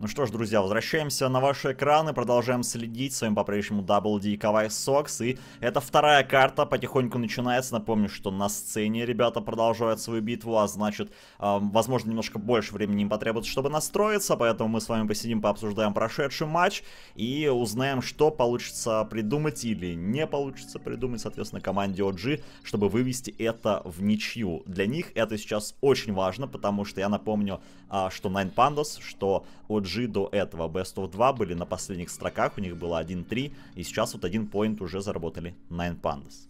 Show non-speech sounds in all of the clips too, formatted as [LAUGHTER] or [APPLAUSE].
Ну что ж, друзья, возвращаемся на ваши экраны, продолжаем следить. С вами по-прежнему Double D Кавай Сокс. И это вторая карта потихоньку начинается. Напомню, что на сцене ребята продолжают свою битву, а значит, э, возможно, немножко больше времени им потребуется, чтобы настроиться. Поэтому мы с вами посидим, пообсуждаем прошедший матч и узнаем, что получится придумать или не получится придумать, соответственно, команде OG, чтобы вывести это в ничью. Для них это сейчас очень важно, потому что я напомню, э, что Nine Pandas, что OG OG до этого Best of 2 были на последних строках, у них было 1-3, и сейчас вот один поинт уже заработали Nine Pandas.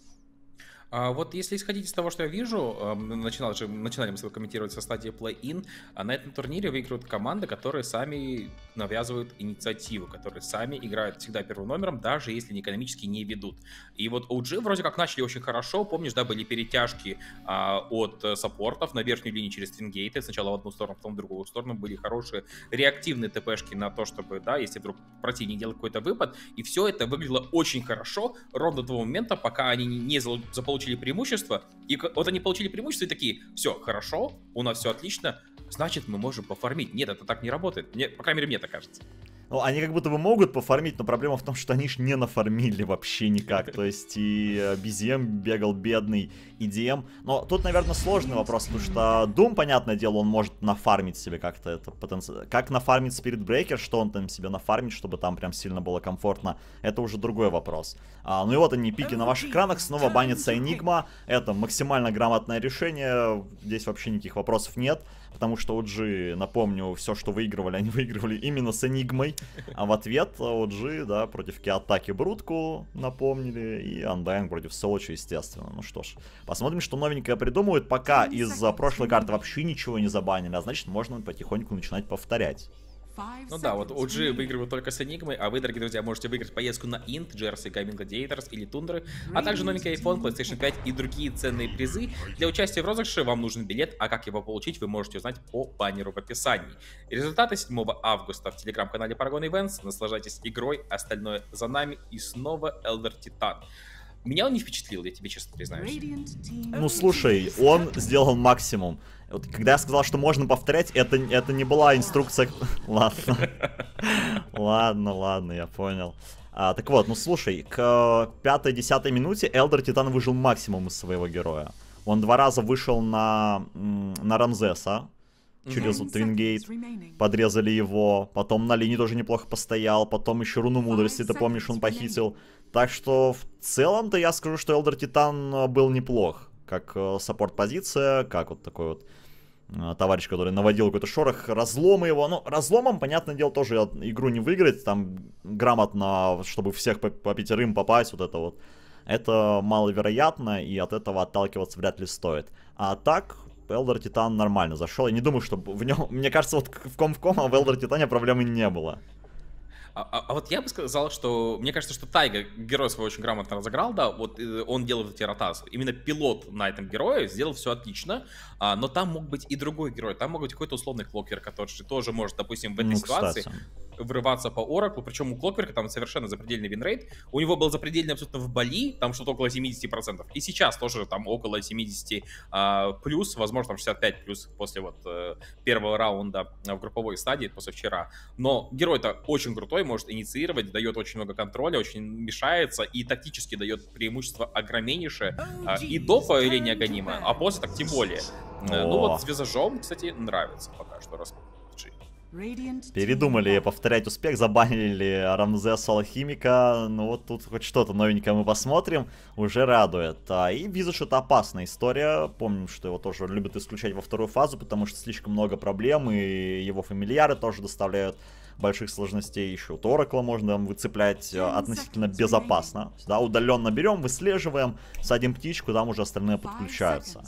А вот если исходить из того, что я вижу, эм, начинал же, начинали мы с комментировать со стадии play-in, а на этом турнире выигрывают команды, которые сами навязывают инициативу, которые сами играют всегда первым номером, даже если они экономически не ведут. И вот OG вроде как начали очень хорошо, помнишь, да, были перетяжки а, от саппортов на верхнюю линию через стрингейты, сначала в одну сторону, потом в другую сторону, были хорошие реактивные ТПшки на то, чтобы, да, если вдруг противник делал какой-то выпад, и все это выглядело очень хорошо, ровно до того момента, пока они не заполучили получили преимущество, и вот они получили преимущество и такие, все, хорошо, у нас все отлично, значит, мы можем пофармить. Нет, это так не работает. Мне, по крайней мере, мне так кажется. Ну, они как будто бы могут пофармить, но проблема в том, что они ж не нафармили вообще никак. То есть и BZM бегал бедный, и DM. Но тут, наверное, сложный вопрос, потому что Doom, понятное дело, он может нафармить себе как-то это потенциально. Как нафармить Spirit Breaker, что он там себе нафармит, чтобы там прям сильно было комфортно, это уже другой вопрос. А, ну и вот они пики на ваших экранах, снова банится Enigma. Это максимально грамотное решение, здесь вообще никаких вопросов нет потому что OG, напомню, все, что выигрывали, они [LAUGHS] выигрывали именно с Энигмой, а в ответ OG, да, против атаки Брутку напомнили, и Undying против Солоча, естественно. Ну что ж, посмотрим, что новенькое придумают, пока из-за прошлой карты вообще ничего не забанили, а значит, можно потихоньку начинать повторять. Ну да, вот OG выигрывают только с Enigmой, а вы, дорогие друзья, можете выиграть поездку на Int, Jersey, Gaming Gladiators или Тундры, а также новенький iPhone, PlayStation 5 и другие ценные призы. Для участия в розыгрыше вам нужен билет, а как его получить, вы можете узнать по баннеру в описании. Результаты 7 августа в телеграм-канале Paragon Events. Наслаждайтесь игрой, остальное за нами и снова Elder Titan. Меня он не впечатлил, я тебе честно признаюсь. Ну слушай, он сделал максимум. Вот, когда я сказал, что можно повторять, это, это не была инструкция... [LAUGHS] Ладно. [LAUGHS] Ладно, ладно, я понял. А, так вот, ну слушай, к пятой-десятой минуте Элдер Титан выжил максимум из своего героя. Он два раза вышел на, на Рамзеса, через mm-hmm. Твингейт, подрезали его, потом на линии тоже неплохо постоял, потом еще руну мудрости, ты помнишь, он похитил. Так что в целом-то я скажу, что Элдер Титан был неплох, как э, саппорт-позиция, как вот такой вот Э, товарищ, который наводил какой-то шорох, разломы его. Ну, разломом, понятное дело, тоже игру не выиграть, там грамотно, чтобы всех по, по пятерым попасть, вот это вот. Это маловероятно, и от этого отталкиваться вряд ли стоит. А так, Элдер Титан нормально зашел. Я не думаю, что в нем... Мне кажется, вот в ком в ком, а в Элдер Титане проблемы не было. А, а, а вот я бы сказал, что мне кажется, что Тайга герой свой очень грамотно разыграл, да, вот э, он делает эти ротации. Именно пилот на этом герое сделал все отлично, а, но там мог быть и другой герой, там мог быть какой-то условный Клокверк, который тоже может, допустим, в этой ну, ситуации кстати врываться по Ораклу, причем у Клокверка там совершенно запредельный винрейт. У него был запредельный абсолютно в Бали, там что-то около 70%. И сейчас тоже там около 70 а, плюс, возможно, там 65 плюс после вот э, первого раунда в групповой стадии, после вчера. Но герой-то очень крутой, может инициировать, дает очень много контроля, очень мешается и тактически дает преимущество огромнейшее. А, и до появления Аганима, а после так тем более. Э, ну вот с Визажом, кстати, нравится пока что раскрутка. Передумали повторять успех, забанили Рамзеса Алхимика. Ну вот тут хоть что-то новенькое мы посмотрим, уже радует. А, и что это опасная история. Помним, что его тоже любят исключать во вторую фазу, потому что слишком много проблем, и его фамильяры тоже доставляют больших сложностей. Еще от Оракла можно выцеплять а, относительно безопасно. Да, удаленно берем, выслеживаем, садим птичку, там уже остальные подключаются.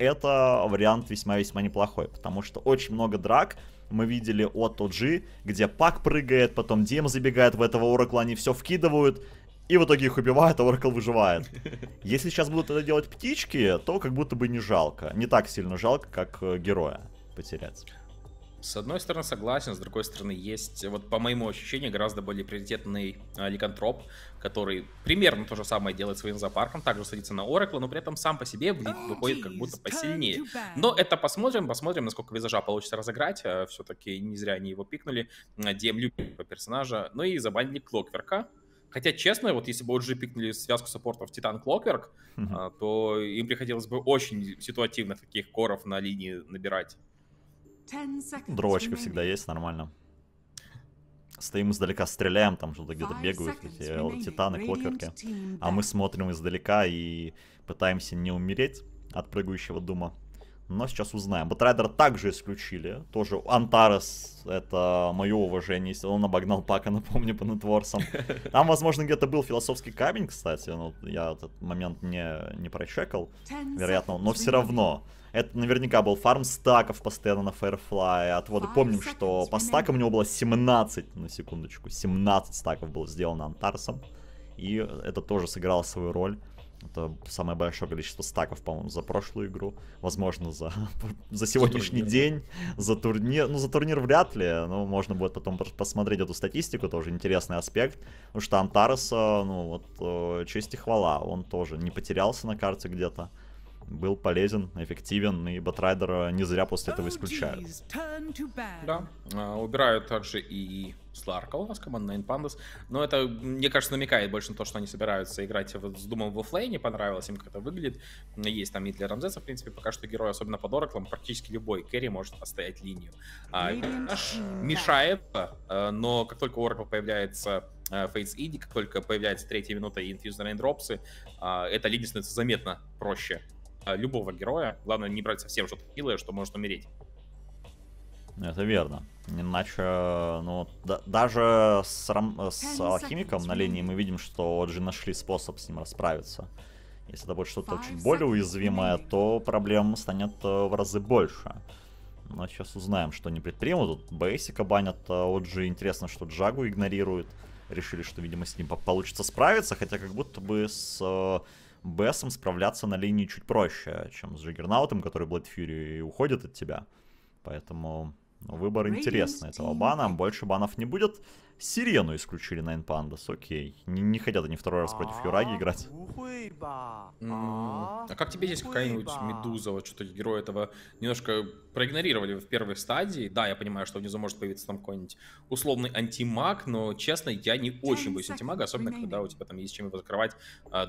Это вариант весьма-весьма неплохой, потому что очень много драк мы видели от OG, где Пак прыгает, потом Дем забегает в этого Оракла, они все вкидывают, и в итоге их убивают, а Оракл выживает. Если сейчас будут это делать птички, то как будто бы не жалко. Не так сильно жалко, как э, героя потерять. С одной стороны согласен, с другой стороны есть, вот по моему ощущению, гораздо более приоритетный а, ликантроп, который примерно то же самое делает своим зоопарком, также садится на Оракла, но при этом сам по себе выходит как будто посильнее. Но это посмотрим, посмотрим, насколько визажа получится разыграть. А, Все-таки не зря они его пикнули. Дем любит персонажа. Ну и забанили Клокверка, Хотя, честно, вот если бы OG пикнули связку саппортов Титан Клокверк, uh-huh. то им приходилось бы очень ситуативных таких коров на линии набирать. Дровочка всегда есть, нормально. Стоим издалека, стреляем, там что-то где-то бегают эти титаны, клокерки. А мы смотрим издалека и пытаемся не умереть от прыгающего дума. Но сейчас узнаем. Батрайдера также исключили. Тоже Антарес, это мое уважение, если он обогнал Пака, напомню, по нетворсам. [LAUGHS] Там, возможно, где-то был философский камень, кстати. Но я этот момент не, не прочекал, вероятно. Но все равно. Это наверняка был фарм стаков постоянно на Firefly. Отводы помним, что по стакам у него было 17, на секундочку. 17 стаков было сделано Антарсом. И это тоже сыграло свою роль. Это самое большое количество стаков, по-моему, за прошлую игру. Возможно, за, [LAUGHS] за сегодняшний за день, за турнир. Ну, за турнир вряд ли, но можно будет потом посмотреть эту статистику, тоже интересный аспект. Потому что Антареса, ну, вот, э, честь и хвала, он тоже не потерялся на карте где-то был полезен, эффективен, и Батрайдера не зря после этого исключают. Да, а, убирают также и Сларка у нас команда Nine Pandas, но это, мне кажется, намекает больше на то, что они собираются играть с Думом в оффлейне, понравилось им, как это выглядит. Есть там и для Рамзеса, в принципе, пока что герой, особенно под Ораклом, практически любой керри может отстоять линию. А, мешает, а, но как только Оракл появляется Fate's Edict, как только появляется третья минута и Infused Raindrop сы, эта линия становится заметно проще а, любого героя. Главное не брать совсем что-то хилое, что может умереть. Это верно. Иначе, ну, да, даже с, рам, с алхимиком на линии мы видим, что Оджи нашли способ с ним расправиться. Если это будет что-то чуть более уязвимое, то проблем станет э, в разы больше. Но сейчас узнаем, что они предпримут. Тут Бейсика банят, Оджи интересно, что Джагу игнорирует. Решили, что, видимо, с ним получится справиться, хотя как будто бы с э, Бессом справляться на линии чуть проще, чем с Джиггернаутом, который Блэд Фьюри уходит от тебя. Поэтому ну, выбор интересный этого бана. Больше банов не будет. Сирену исключили на Pandas, окей. Не, не хотят они второй раз против Юраги играть. А как тебе здесь какая-нибудь Медуза, вот что-то герой этого немножко проигнорировали в первой стадии? Да, я понимаю, что внизу может появиться там какой-нибудь условный антимаг, но, честно, я не очень боюсь антимага, особенно когда у тебя там есть чем его закрывать.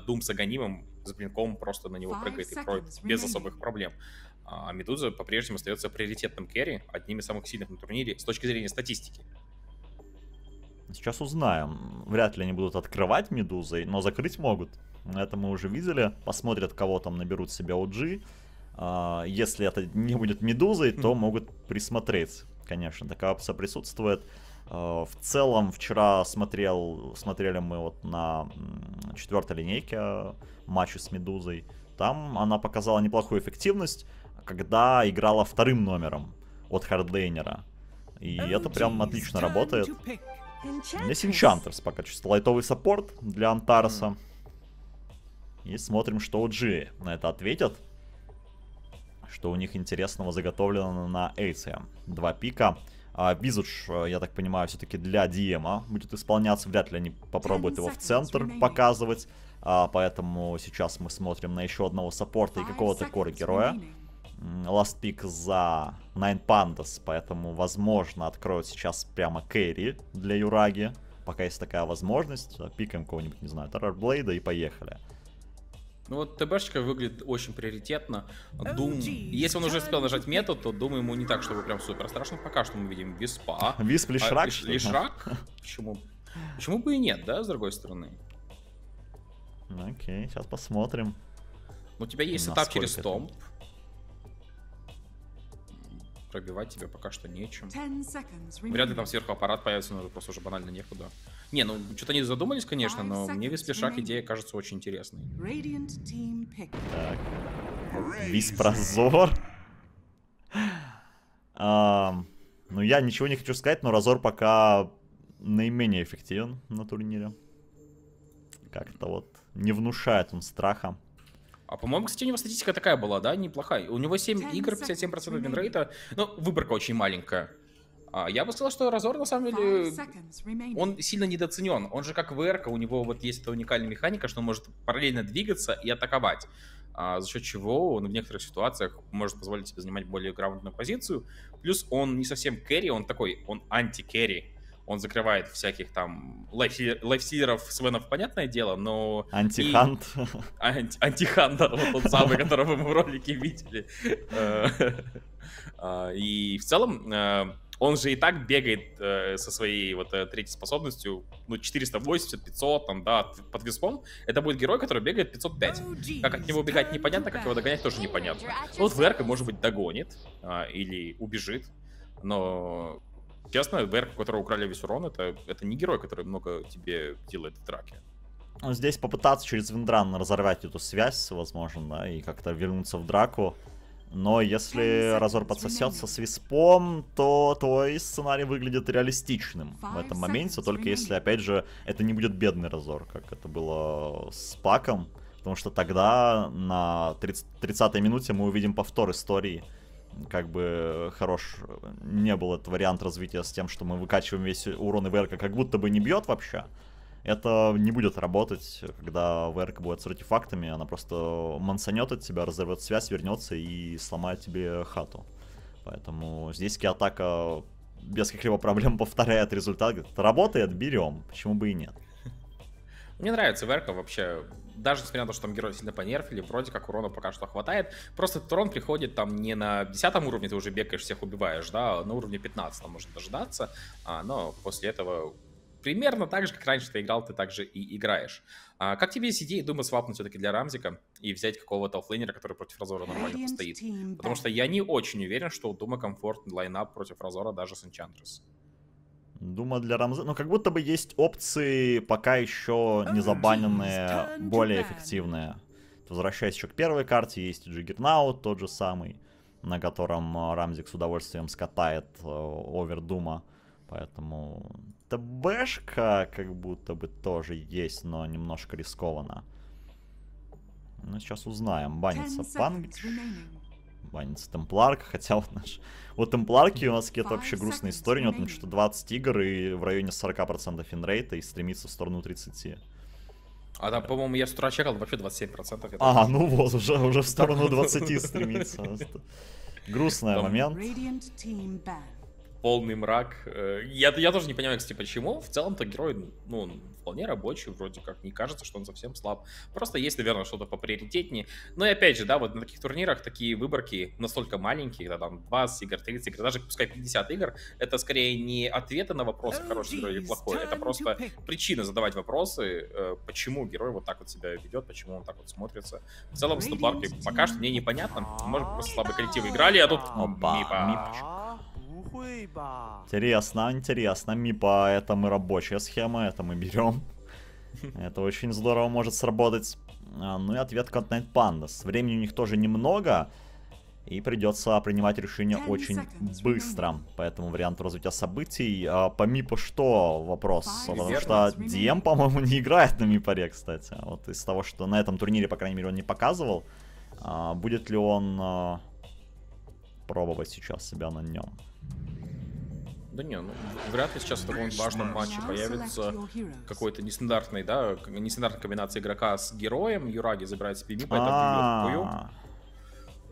Дум с Аганимом, с блинком просто на него прыгает и кроет без особых проблем. А Медуза по-прежнему остается приоритетным керри, одним из самых сильных на турнире с точки зрения статистики. Сейчас узнаем. Вряд ли они будут открывать Медузой, но закрыть могут. Это мы уже видели. Посмотрят, кого там наберут себе OG. А, если это не будет Медузой, то могут присмотреть. Конечно, такая опция присутствует. А, в целом, вчера смотрел, смотрели мы вот на четвертой линейке матчи с Медузой. Там она показала неплохую эффективность, когда играла вторым номером от хардлейнера. И это прям отлично работает. Здесь Энчантерс пока чисто лайтовый саппорт для Антареса. И смотрим, что OG на это ответят. Что у них интересного заготовлено на Эйсе. Два пика. А Бизудж, я так понимаю, все-таки для Диема будет исполняться. Вряд ли они попробуют его в центр показывать. А, поэтому сейчас мы смотрим на еще одного саппорта и какого-то кора last pick за Nine Pandas, поэтому, возможно, откроют сейчас прямо Кэрри для Юраги, пока есть такая возможность. Пикаем кого-нибудь, не знаю, Террорблейда и поехали. Ну вот ТБшечка выглядит очень приоритетно. Дум, если он уже успел нажать метод, то думаю, ему не так, чтобы прям супер страшно. Пока что мы видим Виспа. [LAUGHS] Висп Лишрак? А, Лишрак? [LAUGHS] Почему? Почему бы и нет, да, с другой стороны? Окей, сейчас посмотрим. У тебя есть этап через Томп пробивать тебе пока что нечем. Вряд ли там сверху аппарат появится, но просто уже банально некуда. Не, ну что-то не задумались, конечно, но мне весь пешак идея кажется очень интересной. Так. Виспрозор. а, ну, я ничего не хочу сказать, но Разор пока наименее эффективен на турнире. Как-то вот не внушает он страха. А по-моему, кстати, у него статистика такая была, да, неплохая. У него 7 игр, 57% винрейта. Ну, выборка очень маленькая. А, я бы сказал, что Разор на самом деле он сильно недооценен. Он же как ВРК, у него вот есть эта уникальная механика, что он может параллельно двигаться и атаковать. А, за счет чего он в некоторых ситуациях может позволить себе занимать более грамотную позицию. Плюс он не совсем кэрри, он такой, он анти-кэрри. Он закрывает всяких там лайфсилеров, свенов, понятное дело, но... Антихант. И... Анти антихант, да, вот тот самый, которого мы в ролике видели. Э, а, и в целом э, он же и так бегает э, со своей вот э, третьей способностью, ну, 480, 500, там, да, под веспом. Это будет герой, который бегает 505. Как от него убегать непонятно, как его догонять тоже непонятно. Ну, вот ВРК, может быть, догонит э, или убежит, но, честно, ВРК, у которого украли весь урон, это, это не герой, который много тебе делает в драке. Ну, здесь попытаться через Виндран разорвать эту связь, возможно, да, и как-то вернуться в драку. Но если Разор подсосется с Виспом, то твой сценарий выглядит реалистичным в этом моменте, только если, опять же, это не будет бедный Разор, как это было с Паком, потому что тогда на 30-й минуте мы увидим повтор истории, как бы хорош не был этот вариант развития с тем, что мы выкачиваем весь урон ИВРК, как будто бы не бьет вообще, это не будет работать, когда ВРК будет с артефактами, она просто мансанет от тебя, разорвет связь, вернется и сломает тебе хату. Поэтому здесь атака без каких-либо проблем [LAUGHS] повторяет результат. Говорит, работает, берем. Почему бы и нет? Мне нравится ВРК вообще. Даже несмотря на то, что там герой сильно понерфили, вроде как урона пока что хватает. Просто Трон приходит там не на 10 уровне, ты уже бегаешь, всех убиваешь, да, а на уровне 15 можно дождаться. А, но после этого примерно так же, как раньше ты играл, ты также и играешь. А как тебе есть идея, думаю, свапнуть все-таки для Рамзика и взять какого-то оффлейнера, который против Разора нормально постоит? Потому что я не очень уверен, что у Дума комфортный лайнап против Разора даже с Enchantress. Дума для Рамзеса... Ну, как будто бы есть опции, пока еще не забаненные, более эффективные. Возвращаясь еще к первой карте, есть Джиггернаут, тот же самый, на котором а, Рамзик с удовольствием скатает э, over Дума. Поэтому ТБшка как будто бы тоже есть, но немножко рискованно. Ну, сейчас узнаем. Банится Пангич. Банится Темпларка, [LAUGHS] хотя вот наш... У Темпларки у нас какие-то вообще грустные истории. У него там что-то 20 игр и в районе 40% финрейта и стремится в сторону 30. А там, по-моему, я с утра чекал, вообще 27%. А, ну вот, уже, уже в сторону 20 стремится. Грустный момент полный мрак. Э, я, я тоже не понимаю, кстати, почему. В целом-то герой, ну, он вполне рабочий, вроде как. Не кажется, что он совсем слаб. Просто есть, наверное, что-то поприоритетнее. Но и опять же, да, вот на таких турнирах такие выборки настолько маленькие, да, там 20 игр, 30 игр, даже пускай 50 игр, это скорее не ответы на вопросы, хороший герой или плохой, это просто причина задавать вопросы, э, почему герой вот так вот себя ведет, почему он так вот смотрится. В целом, с пока что мне непонятно. Может, просто слабые коллективы играли, а тут Опа, мипа. Интересно, интересно. Мипа это мы рабочая схема, это мы берем. [LAUGHS] Это очень здорово может сработать. А, ну и ответ Continent Pandas. Времени у них тоже немного. И придется принимать решение очень быстро. Поэтому вариант развития событий. А по Мипу что вопрос? Потому что Дием, по-моему, не играет на Мипаре, кстати. Вот из того, что на этом турнире, по крайней мере, он не показывал. А, будет ли он а, пробовать сейчас себя на нем? Да не, ну вряд ли сейчас в таком важном матче появится какой-то нестандартный, да, нестандартная комбинация игрока с героем. Юраги забирает себе ми, поэтому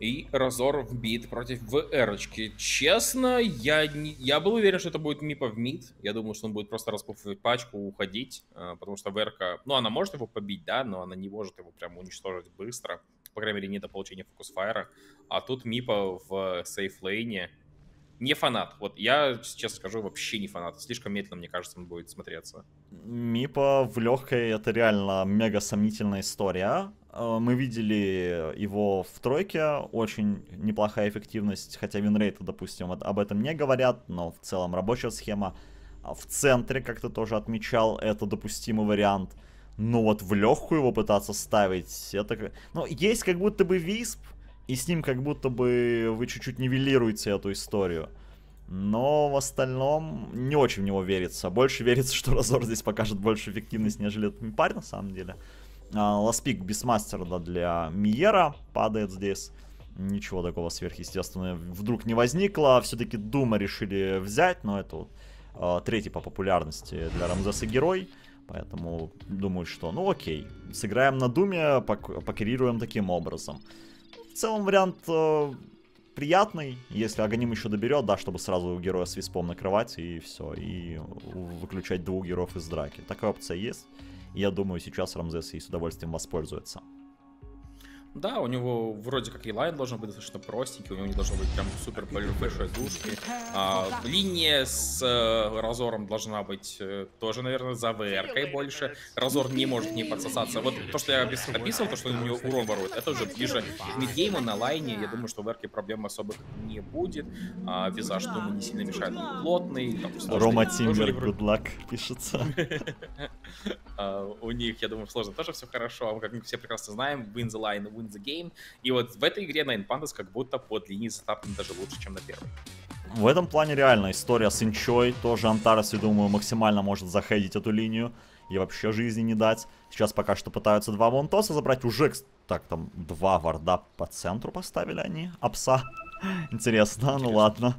и Разор в бит против ВРочки. Честно, я, не, я был уверен, что это будет Мипа в мид. Я думал, что он будет просто распуфывать пачку, уходить. Э, потому что ВРка, ну, она может его побить, да, но она не может его прям уничтожить быстро. По крайней мере, не до получения фокус-файра. А тут Мипа в сейф-лейне не фанат. Вот я, честно скажу, вообще не фанат. Слишком медленно, мне кажется, он будет смотреться. Мипа в легкой это реально мега сомнительная история. Э, мы видели его в тройке, очень неплохая эффективность, хотя винрейты, допустим, об этом не говорят, но в целом рабочая схема. А в центре, как ты тоже отмечал, это допустимый вариант. Но вот в легкую его пытаться ставить, это... Ну, есть как будто бы висп, и с ним как будто бы вы чуть-чуть нивелируете эту историю. Но в остальном не очень в него верится. Больше верится, что [LAUGHS] Разор здесь покажет больше эффективность, нежели этот Мипарь на самом деле. Ласпик Бисмастер да, для Миера падает здесь. Ничего такого сверхъестественного вдруг не возникло. Все-таки Дума решили взять, но это вот э, третий по популярности для Рамзеса герой. Поэтому думаю, что ну окей, сыграем на Думе, пок покерируем таким образом. В целом вариант э, приятный, если Аганим еще доберет, да, чтобы сразу героя с виспом накрывать и все, и выключать двух героев из драки. Такая опция есть. И я думаю, сейчас Рамзес и с удовольствием воспользуется. Да, у него вроде как и лайн должен быть достаточно простенький, у него не должно быть прям супер большой душки. А, линия с э, разором должна быть э, тоже, наверное, за ВР больше. Разор не может не подсосаться. Вот то, что я описывал, то, что у него урон ворует, это уже ближе к мидгейму на лайне. Я думаю, что в РК проблем особых не будет. А, визаж, думаю, не сильно мешает. Он плотный, там, Рома Тимбер, good luck, пишется. [LAUGHS] а, у них, я думаю, сложно тоже все хорошо. А мы, как мы все прекрасно знаем, win the line, win the game. И вот в этой игре Nine Pandas как будто под линией затаплен даже лучше, чем на первой. В этом плане реально история с Инчой. Тоже Антарес, я думаю, максимально может заходить эту линию. И вообще жизни не дать. Сейчас пока что пытаются два Монтоса забрать. Уже, так, там два варда по центру поставили они. Апса. [LAUGHS] Интересно, ну ладно.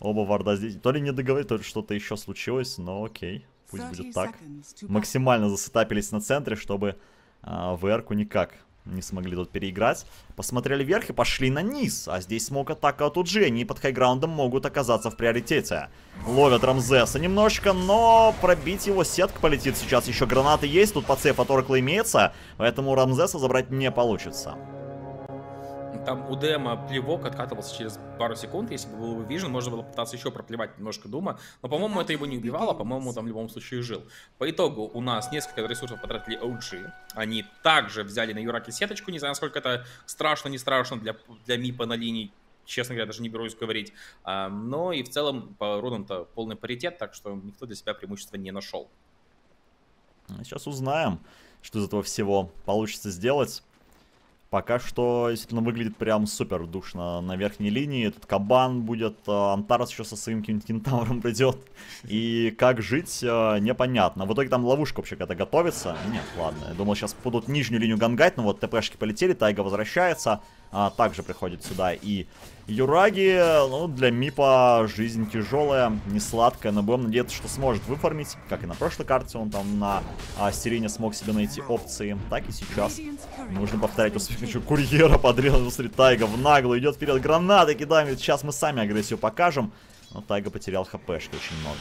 Оба варда здесь. То ли не договорили, то ли что-то еще случилось, но окей. Пусть будет так. Максимально засетапились на центре, чтобы э, ВР-ку никак не смогли тут переиграть. Посмотрели вверх и пошли на низ. А здесь смог атака от Уджи. Они под хайграундом могут оказаться в приоритете. Ловят Рамзеса немножечко, но пробить его сетка полетит сейчас. Еще гранаты есть, тут по сейф от имеется. Поэтому Рамзеса забрать не получится. Там у Дэма плевок откатывался через пару секунд, если бы был бы вижен, можно было пытаться еще проплевать немножко Дума, но, по-моему, это его не убивало, по-моему, там в любом случае жил. По итогу у нас несколько ресурсов потратили OG, они также взяли на Юраке сеточку, не знаю, насколько это страшно, не страшно для, для Мипа на линии, честно говоря, даже не берусь говорить. А, но и в целом по рунам-то полный паритет, так что никто для себя преимущества не нашел. Сейчас узнаем, что из этого всего получится сделать. Пока что действительно выглядит прям супер душно на верхней линии. Тут кабан будет, э, Антарас еще со своим кентавром придет. И как жить, э, непонятно. В итоге там ловушка вообще какая-то готовится. Нет, ладно. Я думал, сейчас будут нижнюю линию гангать, но вот ТПшки полетели, Тайга возвращается а, также приходит сюда. И Юраги, ну, для Мипа жизнь тяжелая, не сладкая, но будем надеяться, что сможет выформить, как и на прошлой карте, он там на а, Сирине смог себе найти опции, так и сейчас. Нужно повторять успех, [LAUGHS] еще курьера подрезал, смотри, Тайга в наглую идет вперед, гранаты кидаем, ведь сейчас мы сами агрессию покажем, но Тайга потерял хпшки очень много.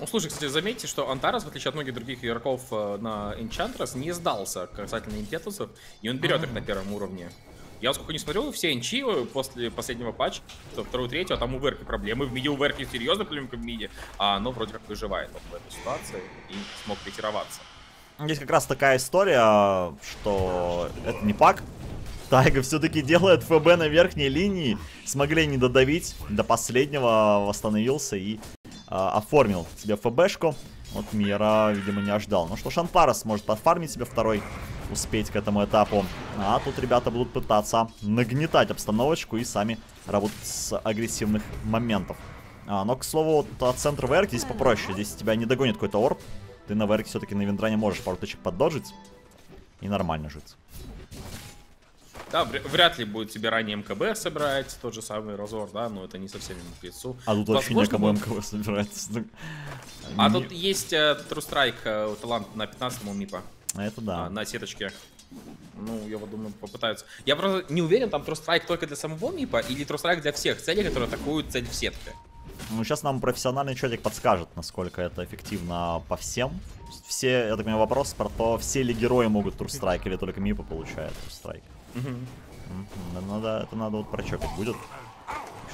Ну, слушай, кстати, заметьте, что Антарас, в отличие от многих других игроков э, на Enchantress, не сдался касательно импетусов, и он берет их на первом уровне. Я сколько не смотрел, все инчи после последнего патча, вторую, третью, а там у Верки проблемы. В миде у Верки серьезно проблемы в миде, а оно вроде как выживает в этой ситуации и смог ретироваться. Здесь как раз такая история, что это не пак. Тайга все-таки делает ФБ на верхней линии. Смогли не додавить. До последнего восстановился и э, оформил себе ФБшку. Вот Мира, видимо, не ожидал. Ну что, Шантарас может подфармить себе второй успеть к этому этапу. А тут ребята будут пытаться нагнетать обстановочку и сами работать с агрессивных моментов. А, но, к слову, вот, центр ВРК здесь попроще. Здесь тебя не догонит какой-то орб. Ты на ВРК все-таки на Вендране можешь пару точек поддоджить. И нормально жить. Да, вряд ли будет тебе ранее МКБ собирать, тот же самый разор, да, но это не совсем ему к лицу. А тут вообще некому МКБ собирать. А тут есть э, Strike э, талант на 15-му МИПа. Это да. А, на сеточке. Ну, я вот думаю, попытаются. Я просто не уверен, там Strike только для самого МИПа или Strike для всех целей, которые атакуют цель в сетке. Ну, сейчас нам профессиональный человек подскажет, насколько это эффективно по всем. Все, я так понимаю, вопрос про то, все ли герои могут Strike или только МИПа True Strike. Угу. Надо, это надо вот прочекать будет.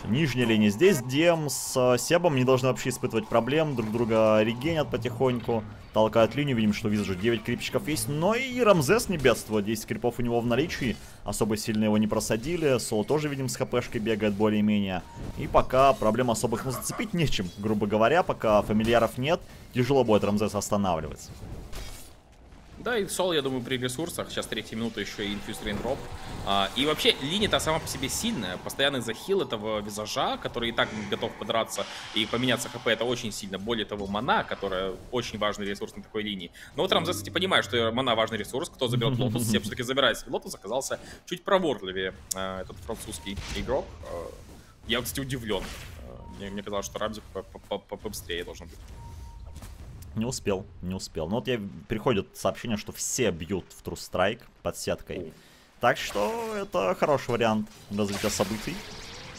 Нижняя линия. Здесь Дем с Себом не должны вообще испытывать проблем. Друг друга регенят потихоньку. Толкают линию. Видим, что вижу 9 крипчиков есть. Но и Рамзес не бедствует. 10 крипов у него в наличии. Особо сильно его не просадили. Соло тоже, видим, с хпшкой бегает более-менее. И пока проблем особых ну, зацепить нечем, грубо говоря. Пока фамильяров нет, тяжело будет Рамзес останавливать. Да, и Сол, я думаю, при ресурсах. Сейчас третья минута еще и Infuse Rain Drop. А, и вообще, линия-то сама по себе сильная. Постоянный захил этого визажа, который и так готов подраться и поменяться хп, это очень сильно. Более того, мана, которая очень важный ресурс на такой линии. Но вот Рамзес, кстати, понимает, что мана важный ресурс. Кто заберет [LAUGHS] Лотус, все все-таки забирает себе Лотус, оказался чуть проворливее а, этот французский игрок. А, я, кстати, удивлен. А, мне, мне казалось, что Рамзик побыстрее должен быть. Не успел, не успел. Ну вот я, приходит сообщение, что все бьют в True Strike под сеткой. Так что это хороший вариант развития событий.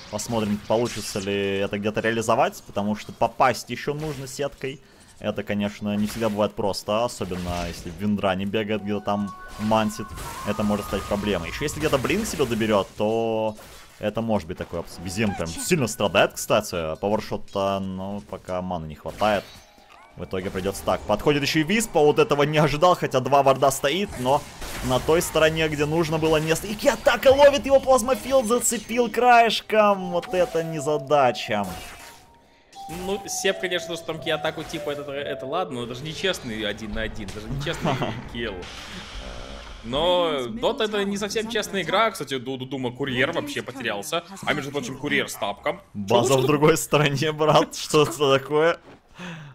Посмотрим, получится ли это где-то реализовать, потому что попасть еще нужно сеткой. Это, конечно, не всегда бывает просто, особенно если Виндра не бегает где-то там мансит. Это может стать проблемой. Еще если где-то Блинк себе доберет, то это может быть такой. Визем прям сильно страдает, кстати. Пауэршот-то, ну, пока маны не хватает. В итоге придется так. Подходит еще и Виспа, вот этого не ожидал, хотя два варда стоит, но на той стороне, где нужно было не... И атака ловит его плазмофилд, зацепил краешком. Вот это не задача. Ну, Сеп, конечно, что там атаку типа это, это ладно, но даже нечестный один на один, даже нечестный [LAUGHS] килл. Но Дота это не совсем честная игра. Кстати, Дума Курьер вообще потерялся. А между прочим, Курьер с тапком. База в другой [LAUGHS] стороне, брат. Что это такое?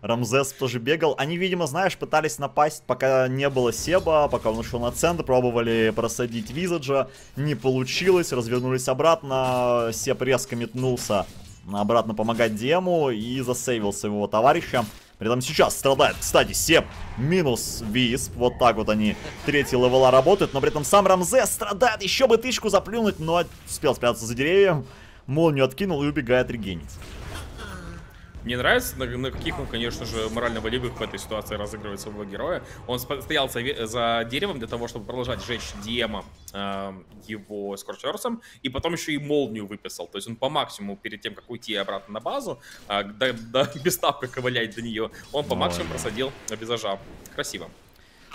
Рамзес тоже бегал. Они, видимо, знаешь, пытались напасть, пока не было Себа, пока он ушел на центр, пробовали просадить Визаджа. Не получилось, развернулись обратно. Себ резко метнулся обратно помогать Дему и засейвил своего товарища. При этом сейчас страдает, кстати, Сеп минус Висп. Вот так вот они третий левела работают. Но при этом сам Рамзе страдает. Еще бы тычку заплюнуть, но успел спрятаться за деревьям. Молнию откинул и убегает регенить. Мне нравится, на, на каких он, конечно же, морально волевых в этой ситуации разыгрывает своего героя. Он стоял за, за деревом для того, чтобы продолжать сжечь Диема э, его скорчерсом, и потом еще и молнию выписал. То есть он по максимуму, перед тем, как уйти обратно на базу, э, [LAUGHS] до, до, без ставка ковылять до нее, он по максимуму просадил безажа. Красиво.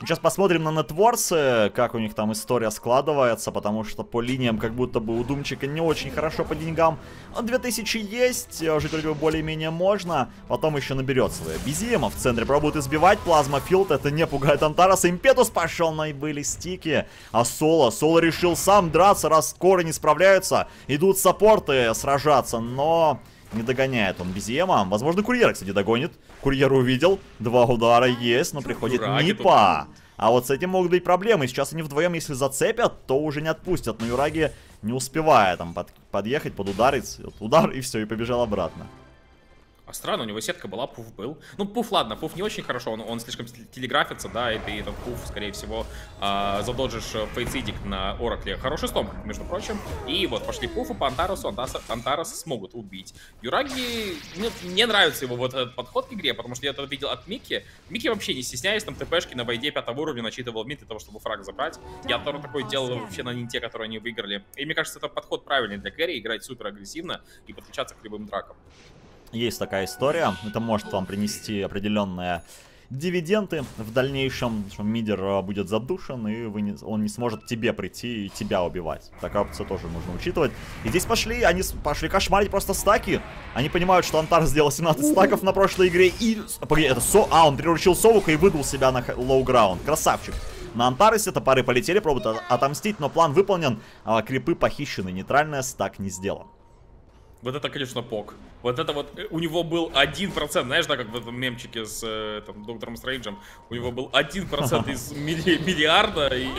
Сейчас посмотрим на нетворсы, как у них там история складывается, потому что по линиям как будто бы у Думчика не очень хорошо по деньгам. 2000 есть, жить вроде бы более-менее можно, потом еще наберется. Безиема в центре пробует избивать, плазма филд, это не пугает Антараса, Импетус пошел на были стики, а Соло, Соло решил сам драться, раз скоро не справляются, идут саппорты сражаться, но не догоняет он Безиема. Возможно, курьер, кстати, догонит. Курьер увидел. Два удара есть, но приходит Дураки Нипа. А вот с этим могут быть проблемы. Сейчас они вдвоем, если зацепят, то уже не отпустят. Но Юраги не успевая там под, подъехать, подударить. Вот удар и все, и побежал обратно. А странно, у него сетка была, пуф был. Ну, пуф, ладно, пуф не очень хорошо, он, он слишком телеграфится, да, и ты этот пуф, скорее всего, э, задоджишь фейцидик на Оракле. Хороший стом, между прочим. И вот, пошли пуфы по Антарасу, Антас, Антарас смогут убить. Юраги, мне, мне нравится его вот этот подход к игре, потому что я это видел от Микки. Микки вообще не стесняясь, там ТПшки на войде пятого уровня начитывал мид для того, чтобы фраг забрать. Я тоже такое делал вообще на нинте, которые они выиграли. И мне кажется, это подход правильный для Кэрри, играть супер агрессивно и подключаться к любым дракам. Есть такая история. Это может вам принести определенные дивиденды в дальнейшем, что мидер э, будет задушен, и вы не, он не сможет тебе прийти и тебя убивать. Такая опция тоже нужно учитывать. И здесь пошли, они пошли кошмарить просто стаки. Они понимают, что Антар сделал 17 стаков на прошлой игре, и... Погоди, это Со... А, он приручил Совука и выдал себя на low ground. Красавчик. На Антаресе топоры полетели, пробуют отомстить, но план выполнен, а крипы похищены. Нейтральная стак не сделан. Вот это, конечно, пок. Вот это вот, э, у него был один процент, знаешь, да, как в этом мемчике с э, там, Доктором Стрейнджем, у него был один процент из [LAUGHS] милли миллиарда, и,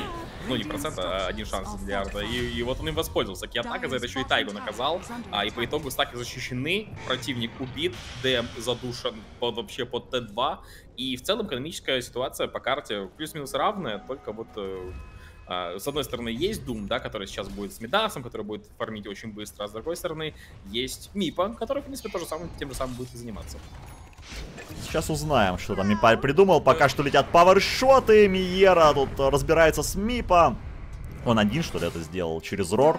ну не процент, а один шанс из миллиарда, и, и вот он им воспользовался. Киатака за это еще и Тайгу наказал, а, и по итогу стаки защищены, противник убит, ДМ задушен под, вообще под Т2, и в целом экономическая ситуация по карте плюс-минус равная, только вот э, с одной стороны, есть Doom, да, который сейчас будет с Медасом, который будет фармить очень быстро, а с другой стороны, есть Мипа, который, в принципе, тоже самым, тем же самым будет и заниматься. Сейчас узнаем, что там Мипаль придумал. Пока что летят пауэршоты. Миера тут разбирается с Мипа. Он один, что ли, это сделал? Через Рор?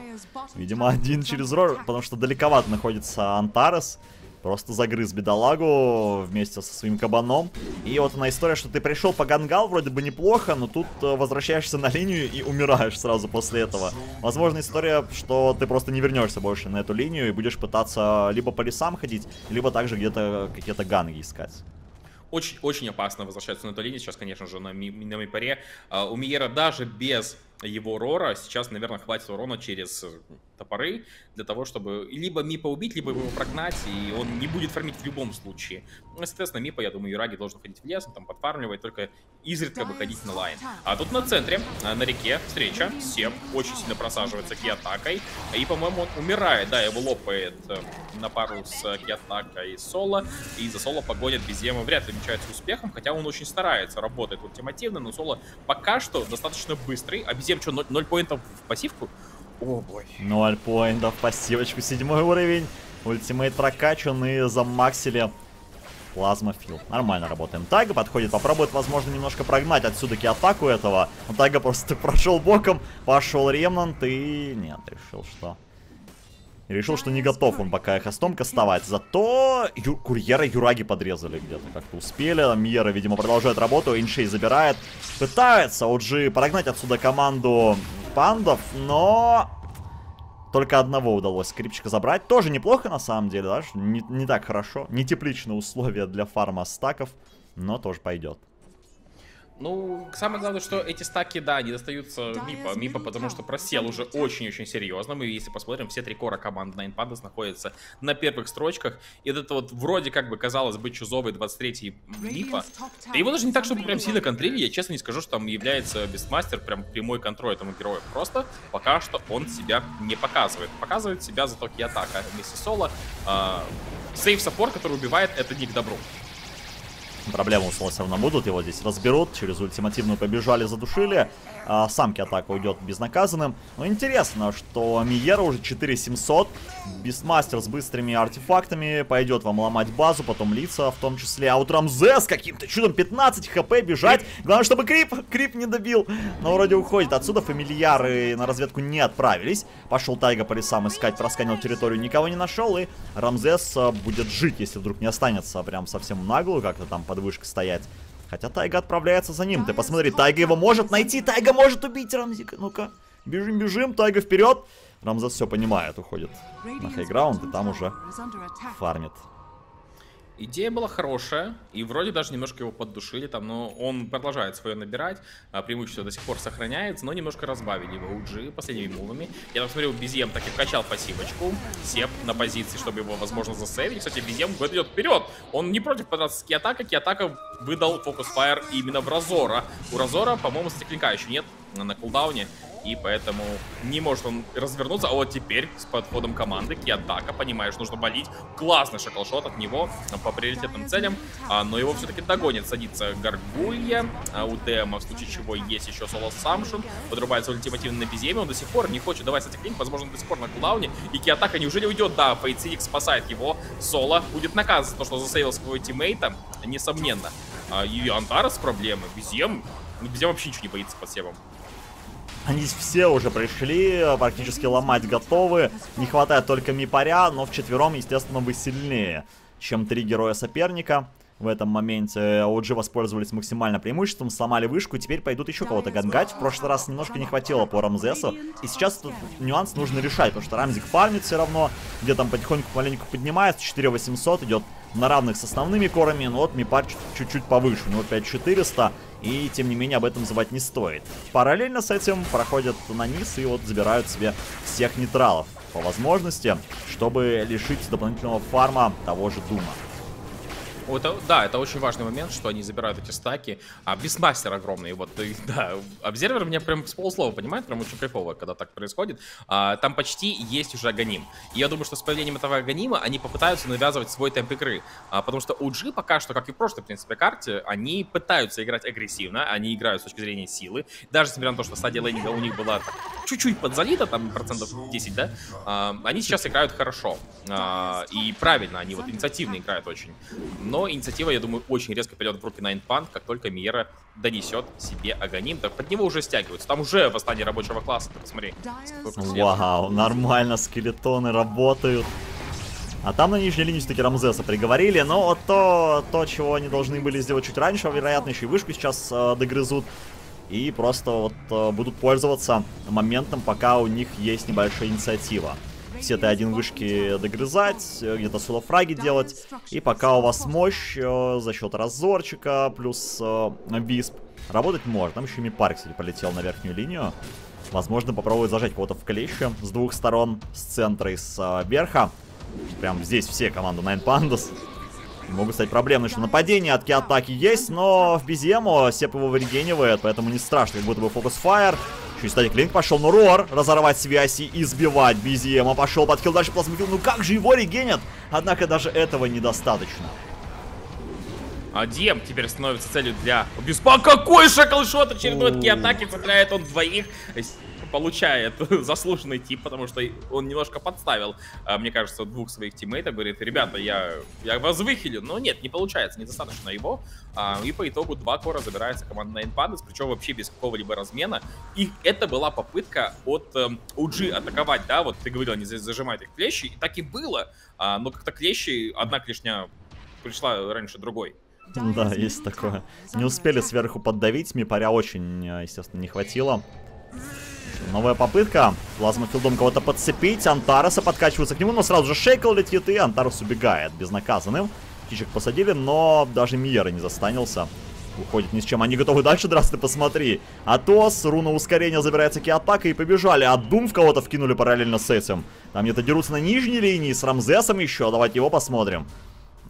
Видимо, один через Рор, потому что далековато находится Антарес. Просто загрыз бедолагу вместе со своим кабаном. И вот она история, что ты пришел по гангал, вроде бы неплохо, но тут э, возвращаешься на линию и умираешь сразу после этого. Возможно, история, что ты просто не вернешься больше на эту линию и будешь пытаться либо по лесам ходить, либо также где-то какие-то ганги искать. очень-очень опасно возвращаться на эту линию сейчас, конечно же, на, ми, на Мипаре. А, у Миера даже без его Рора. Сейчас, наверное, хватит урона через топоры для того, чтобы либо Мипа убить, либо его прогнать, и он не будет фармить в любом случае. Ну, соответственно, Мипа, я думаю, Юраги должен ходить в лес, там подфармливать, только изредка выходить на lane. А тут на центре, э, на реке, встреча. Себ очень сильно просаживается Киётакой. И, по-моему, он умирает. Да, его лопает э, на пару с Киётакой Соло. И за Соло погонит БЗМа вряд ли увенчается успехом, хотя он очень старается, работает ультимативно, но Соло пока что достаточно быстрый. А БЗМ что, 0, 0 поинтов в пассивку? Oh, boy. 0 поинтов, пассивочку, седьмой уровень. Ultimate прокачан и замаксили Плазма фил. Нормально работаем. Тайга подходит, попробует, возможно, немножко прогнать отсюда атаку этого. Но Тайга просто [LAUGHS] прошел боком, пошел ремнант и... Нет, решил, что... Решил, что не готов он пока хостом кастовать. Зато ю... курьера Юраги подрезали где-то. Как-то успели. Мьера, видимо, продолжает работу. Иншей забирает. Пытается OG прогнать отсюда команду пандов, но... Только одного удалось скрипчика забрать. Тоже неплохо, на самом деле, да? Не, не так хорошо. Не тепличные условия для фарма стаков, но тоже пойдет. Ну, самое главное, что эти стаки, да, не достаются Мипа. Мипа, потому что просел уже очень-очень серьезно. Мы, если посмотрим, все три кора команды Nine Pandas находятся на первых строчках. И это вот вроде как бы казалось быть чузовый 23-й Мипа. Да его даже не так, чтобы прям сильно контрили. Я честно не скажу, что там является Бестмастер прям прямой контроль этому герою. Просто пока что он себя не показывает. Показывает себя зато Киатака вместе Соло. А, Safe-support, который убивает, это не к добру. Проблемы у Соло все равно будут, его здесь разберут, через ультимативную побежали, задушили. А, сам Киётака уйдет безнаказанным. Но интересно, что Мира уже 4700, Бистмастер с быстрыми артефактами, пойдет вам ломать базу, потом лица в том числе. А вот Рамзес каким-то чудом 15 хп бежать. Главное, чтобы Крип, Крип не добил. Но вроде уходит. Отсюда фамильяры на разведку не отправились. Пошел Тайга по лесам искать, просканил территорию, никого не нашел. И Рамзес а, будет жить, если вдруг не останется прям совсем наглую как-то там под вышкой стоять. Хотя Тайга отправляется за ним. Ты посмотри, Тайга его может найти. Тайга может убить Рамзика. Ну-ка. Бежим, бежим. Тайга вперед. Рамзас все понимает, уходит на хайграунд и там уже фармит. Идея была хорошая, и вроде даже немножко его поддушили там, но он продолжает свое набирать, а преимущество до сих пор сохраняется, но немножко разбавили его уджи последними мувами. Я посмотрел, Безьем так и вкачал пассивочку, Сеп на позиции, чтобы его, возможно, засейвить. Кстати, Безьем идет вперед, он не против подраться с Киатака, Киатака выдал фокус фаер именно в Разора. У Разора, по-моему, стекляка еще нет на кулдауне и поэтому не может он развернуться. А вот теперь с подходом команды Киатака, понимаешь, нужно болить. Классный шоколшот от него по приоритетным целям, а, но его все-таки догонит. Садится Гаргулья, а у Дема, в случае чего есть еще Соло Самшун, подрубается ультимативно на Беземе, он до сих пор не хочет давать статиклинг, возможно, до сих пор на кулдауне, и Киатака неужели уйдет? Да, Фейтсиник спасает его, Соло будет наказан за то, что засейвил своего тиммейта, несомненно. А, и Антарес проблемы, Безем, ну, Безем вообще ничего не боится под себом. Они все уже пришли, практически ломать готовы. Не хватает только Мипаря, но вчетвером, естественно, вы сильнее, чем три героя соперника. В этом моменте OG воспользовались максимально преимуществом, сломали вышку, теперь пойдут еще кого-то гангать. В прошлый раз немножко не хватило по Рамзесу, и сейчас этот нюанс нужно решать, потому что Рамзик фармит все равно, где там потихоньку маленько поднимается, 4800 идет на равных с основными корами, но вот Мипар чуть-чуть повыше, у него 5400, и тем не менее об этом забывать не стоит. Параллельно с этим проходят на низ и вот забирают себе всех нейтралов по возможности, чтобы лишить дополнительного фарма того же Дума. Это, да, это очень важный момент, что они забирают эти стаки. А Бисмастер огромный. Вот, и, [LAUGHS] да, обсервер меня прям с полуслова понимает, прям очень кайфово, когда так происходит. А, там почти есть уже Аганим. И я думаю, что с появлением этого Аганима они попытаются навязывать свой темп игры. А, потому что OG пока что, как и в прошлой, в принципе, карте, они пытаются играть агрессивно, они играют с точки зрения силы. Даже несмотря на то, что стадия лейнинга у них была чуть-чуть подзалита, там процентов 10, да, а, они сейчас играют хорошо. А, и правильно, они вот инициативно играют очень. Но инициатива, я думаю, очень резко пойдет в руки Найнпанк, как только Миера донесет себе Аганим. Так под него уже стягиваются. Там уже восстание рабочего класса, ты посмотри. Вау, нормально, скелетоны работают. А там на нижней линии все-таки Рамзеса приговорили, но вот то, то, чего они должны были сделать чуть раньше, вероятно, еще и вышку сейчас э, догрызут. И просто вот э, будут пользоваться моментом, пока у них есть небольшая инициатива. Все Т1 вышки догрызать, где-то соло-фраги делать. И пока у вас мощь э, за счет разорчика плюс э, бисп, работать может. Там еще и Мипар, кстати, полетел на верхнюю линию. Возможно, попробует зажать кого-то в клещи с двух сторон, с центра и с э, верха. Прям здесь все команды Nine Pandas могут стать проблемной, что нападение от атаки есть, но в Безему Сеп его вырегенивает, поэтому не страшно, как будто бы фокус фаер. Еще и статик линк пошел, но Рор разорвать связь и избивать Безема. Пошел под килл, дальше плазмокилл. Ну как же его регенят? Однако даже этого недостаточно. А Дием теперь становится целью для Беспа. Какой шаклшот очередной такие атаки цепляет он двоих получает [LAUGHS] заслуженный тип, потому что он немножко подставил, а, мне кажется, двух своих тиммейтов. Говорит, ребята, я, я вас выхилю. Но нет, не получается, недостаточно его. А, и по итогу два кора забирается команда на Инпадес, причем вообще без какого-либо размена. И это была попытка от э, UG атаковать, да, вот ты говорил, они зажимают их клещи, и так и было. А, но как-то клещи, одна клешня пришла раньше другой. Да, есть такое. Не успели сверху поддавить, Мипаря очень, э, естественно, не хватило. Новая попытка. Плазмофилдом кого-то подцепить. Антареса подкачивается к нему, но сразу же Шейкл летит, и Антарес убегает безнаказанным. Птичек посадили, но даже Миера не застанился. Уходит ни с чем. Они готовы дальше драться, ты посмотри. Атос, руна ускорения забирается Киатака и побежали. А Дум в кого-то вкинули параллельно с этим. Там где-то дерутся на нижней линии с Рамзесом еще. Давайте его посмотрим.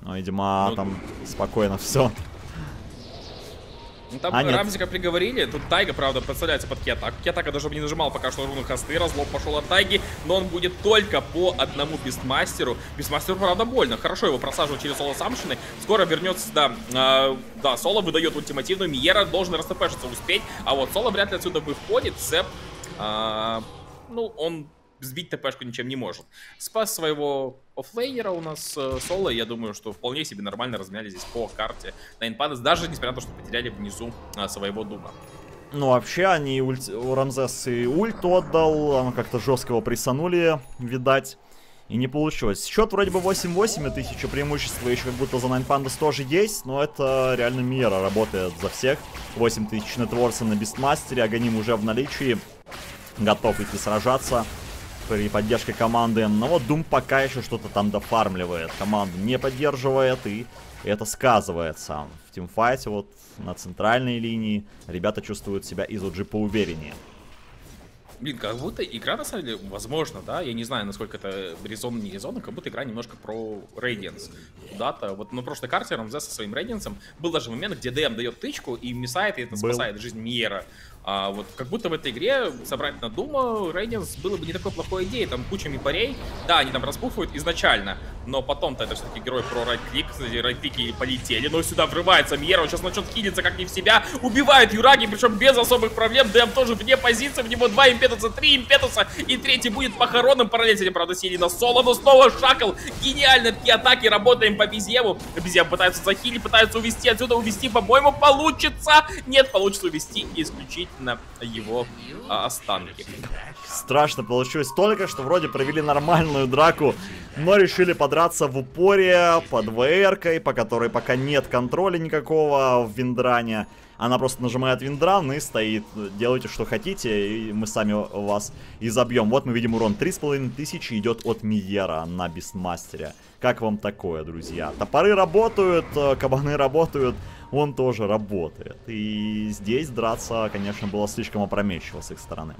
Ну, видимо, ну, там спокойно все. Ну, там а, Рамзика приговорили, тут Тайга, правда, подставляется под Киатаку. Киатака даже бы не нажимал пока что руны хосты, разлом пошел от Тайги, но он будет только по одному Бестмастеру. Бестмастеру, правда, больно. Хорошо его просаживают через соло самшины. Скоро вернется, да, э, да, соло выдает ультимативную, Миера должен растопешиться успеть, а вот соло вряд ли отсюда бы входит. Сэп, э, ну, он сбить ТПшку ничем не может. Спас своего оффлейнера у нас э, соло, я думаю, что вполне себе нормально размяли здесь по карте Найнпадес, даже несмотря на то, что потеряли внизу э, своего дума. Ну, вообще, они ульт... Рамзес и ульт отдал, как-то жестко его прессанули, видать. И не получилось. Счет вроде бы 8-8, и тысяча преимущества еще как будто за Nine Pandas тоже есть, но это реально мера работает за всех. 8 тысяч нетворса на Бестмастере, Аганим уже в наличии, готов идти сражаться при поддержке команды. Но вот Doom пока еще что-то там дофармливает. Команда не поддерживает, и это сказывается. В тимфайте вот на центральной линии ребята чувствуют себя из OG поувереннее. Блин, как будто игра, на самом деле, возможно, да, я не знаю, насколько это резонно, не резонно, как будто игра немножко про Рейдианс. Куда-то, вот на прошлой карте Рамзе со своим Рейдиансом был даже момент, где ДМ дает тычку и мисает, и это был. спасает жизнь Миера. А вот как будто в этой игре собрать на Дума Рейдианс было бы не такой плохой идеей. Там куча мипарей. Да, они там распуфывают изначально, но потом-то это все-таки герой про райт-клик. Райт-клики полетели, но сюда врывается Мьера. Он сейчас начнет хилиться как не в себя. Убивает Юраги, причем без особых проблем. Дэм тоже вне позиции. В него два импетуса, три импетуса. И третий будет похоронным. Параллель с правда, сели на соло, но снова шакл. Гениально такие атаки. Работаем по Безьему. Безьем пытается захилить, пытается увести отсюда. Увести, по-моему, получится. Нет, получится увести исключить на его а, останки. Страшно получилось только, что вроде провели нормальную драку, но решили подраться в упоре под ВРкой, по которой пока нет контроля никакого в Виндране. Она просто нажимает виндран и стоит. Делайте, что хотите, и мы сами вас изобьем. Вот мы видим урон 3500 идет от Миера на Бестмастере. Как вам такое, друзья? Топоры работают, э, кабаны работают он тоже работает. И здесь драться, конечно, было слишком опрометчиво с их стороны.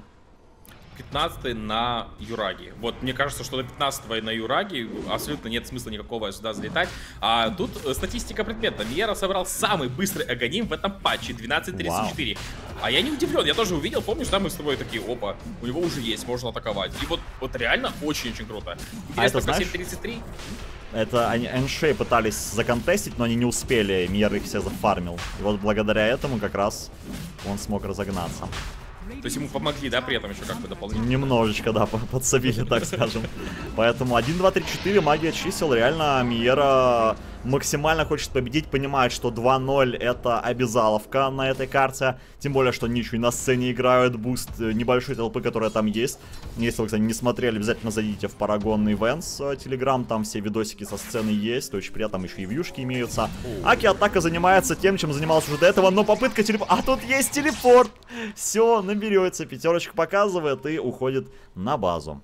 15 на Юраги. Вот мне кажется, что на 15 на Юраги абсолютно нет смысла никакого сюда залетать. А тут э, статистика предмета. Миера собрал самый быстрый агоним в этом патче 12.34. А я не удивлен, я тоже увидел, помнишь, да, мы с тобой такие, опа, у него уже есть, можно атаковать. И вот, вот реально очень-очень круто. Интересно, а это, знаешь, 7.33? Это они Эншентов пытались законтестить, но они не успели. Мира их всех зафармил. И вот благодаря этому как раз он смог разогнаться. То есть ему помогли, да, при этом еще как бы дополнительно? Немножечко, да, подсобили, так скажем. Поэтому 1, 2, 3, 4, магия чисел, реально Мира максимально хочет победить, понимает, что 2-0 это обязаловка на этой карте. Тем более, что ничего и на сцене играют, буст э, небольшой толпы, которая там есть. Если вы, кстати, не смотрели, обязательно зайдите в Парагон Events Телеграм, там все видосики со сцены есть, очень приятно, там еще и вьюшки имеются. Аки Атака занимается тем, чем занимался уже до этого, но попытка телепорта... А тут есть телепорт! Все, наберется, пятерочка показывает и уходит на базу.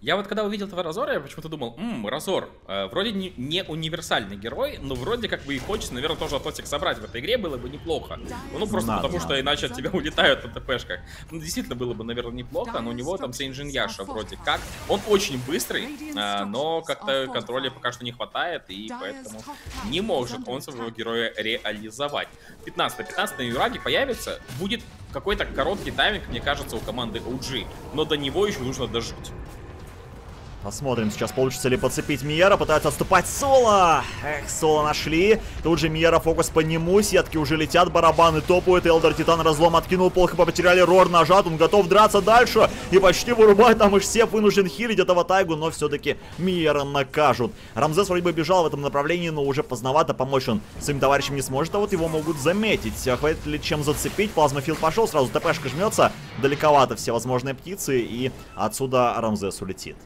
Я вот когда увидел этого Разора, я почему-то думал, ммм, Разор, э, вроде не, не универсальный герой, но вроде как бы и хочется, наверное, тоже отосик собрать в этой игре было бы неплохо. Ну, просто Надо. потому что иначе от тебя улетают на ТПшках. Ну, действительно было бы, наверное, неплохо, но у него там Сейнджин Яша вроде как. Он очень быстрый, э, но как-то контроля пока что не хватает, и поэтому не может он своего героя реализовать. 15 15 на Юраге появится, будет какой-то короткий тайминг, мне кажется, у команды OG, но до него еще нужно дожить. Посмотрим, сейчас получится ли подцепить Миера. Пытаются отступать Соло. Эх, Соло нашли. Тут же Миера фокус по нему. Сетки уже летят, барабаны топают. Элдер Титан разлом откинул, плохо потеряли. Рор нажат, он готов драться дальше. И почти вырубать там их всех вынужден хилить этого Тайгу. Но все-таки Миера накажут. Рамзес вроде бы бежал в этом направлении, но уже поздновато помочь он своим товарищам не сможет. А вот его могут заметить. Хватит ли чем зацепить? Plasma Field пошел, сразу ТПшка жмется. Далековато все возможные птицы. И отсюда Рамзес улетит.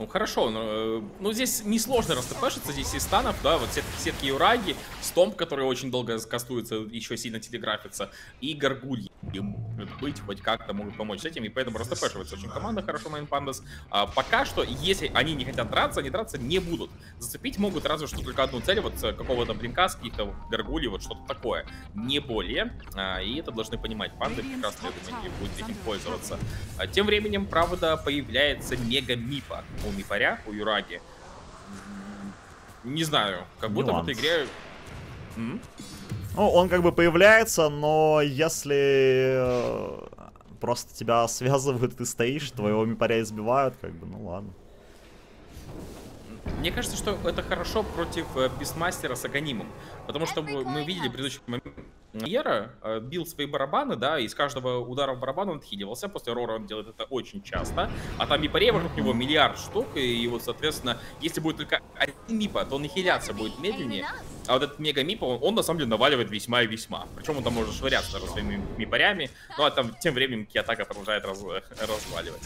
Ну хорошо, но, э, ну здесь несложно растопешиться, здесь и станов, да, вот сетки, сетки Юраги, Stomp, который очень долго кастуется, еще сильно телеграфится, и Гаргульи, может быть, хоть как-то могут помочь с этим, и поэтому растопешивается очень команда хорошо Nine Pandas. А, пока что, если они не хотят драться, они драться не будут. Зацепить могут разве что только одну цель, вот с какого-то блинка, с каких-то Гаргульи, вот что-то такое, не более, а, и это должны понимать панды, прекрасно, я думаю, они будут этим пользоваться. А, тем временем, правда, появляется Мега Мипа у Мипаря, у Юраги. Не знаю, как будто в Нюанс. этой игре... М? Ну, он как бы появляется, но если э, просто тебя [LAUGHS] связывают, ты стоишь, твоего мипаря избивают, как бы, ну ладно. Мне кажется, что это хорошо против э, Бисмастера с Аганимом. Потому что мы мы видели в предыдущих моментах, Ера э, бил свои барабаны, да, и с каждого удара в барабан он отхиливался. После Рора он делает это очень часто. А там Мипарей вокруг него миллиард штук, и вот, соответственно, если будет только один Мипа, то он и хиляться будет медленнее. А вот этот Мега Мипа, он, он на самом деле наваливает весьма и весьма. Причем он там может швыряться даже своими Мипарями. Ну а там тем временем Киатака продолжает раз- [LAUGHS] разваливать.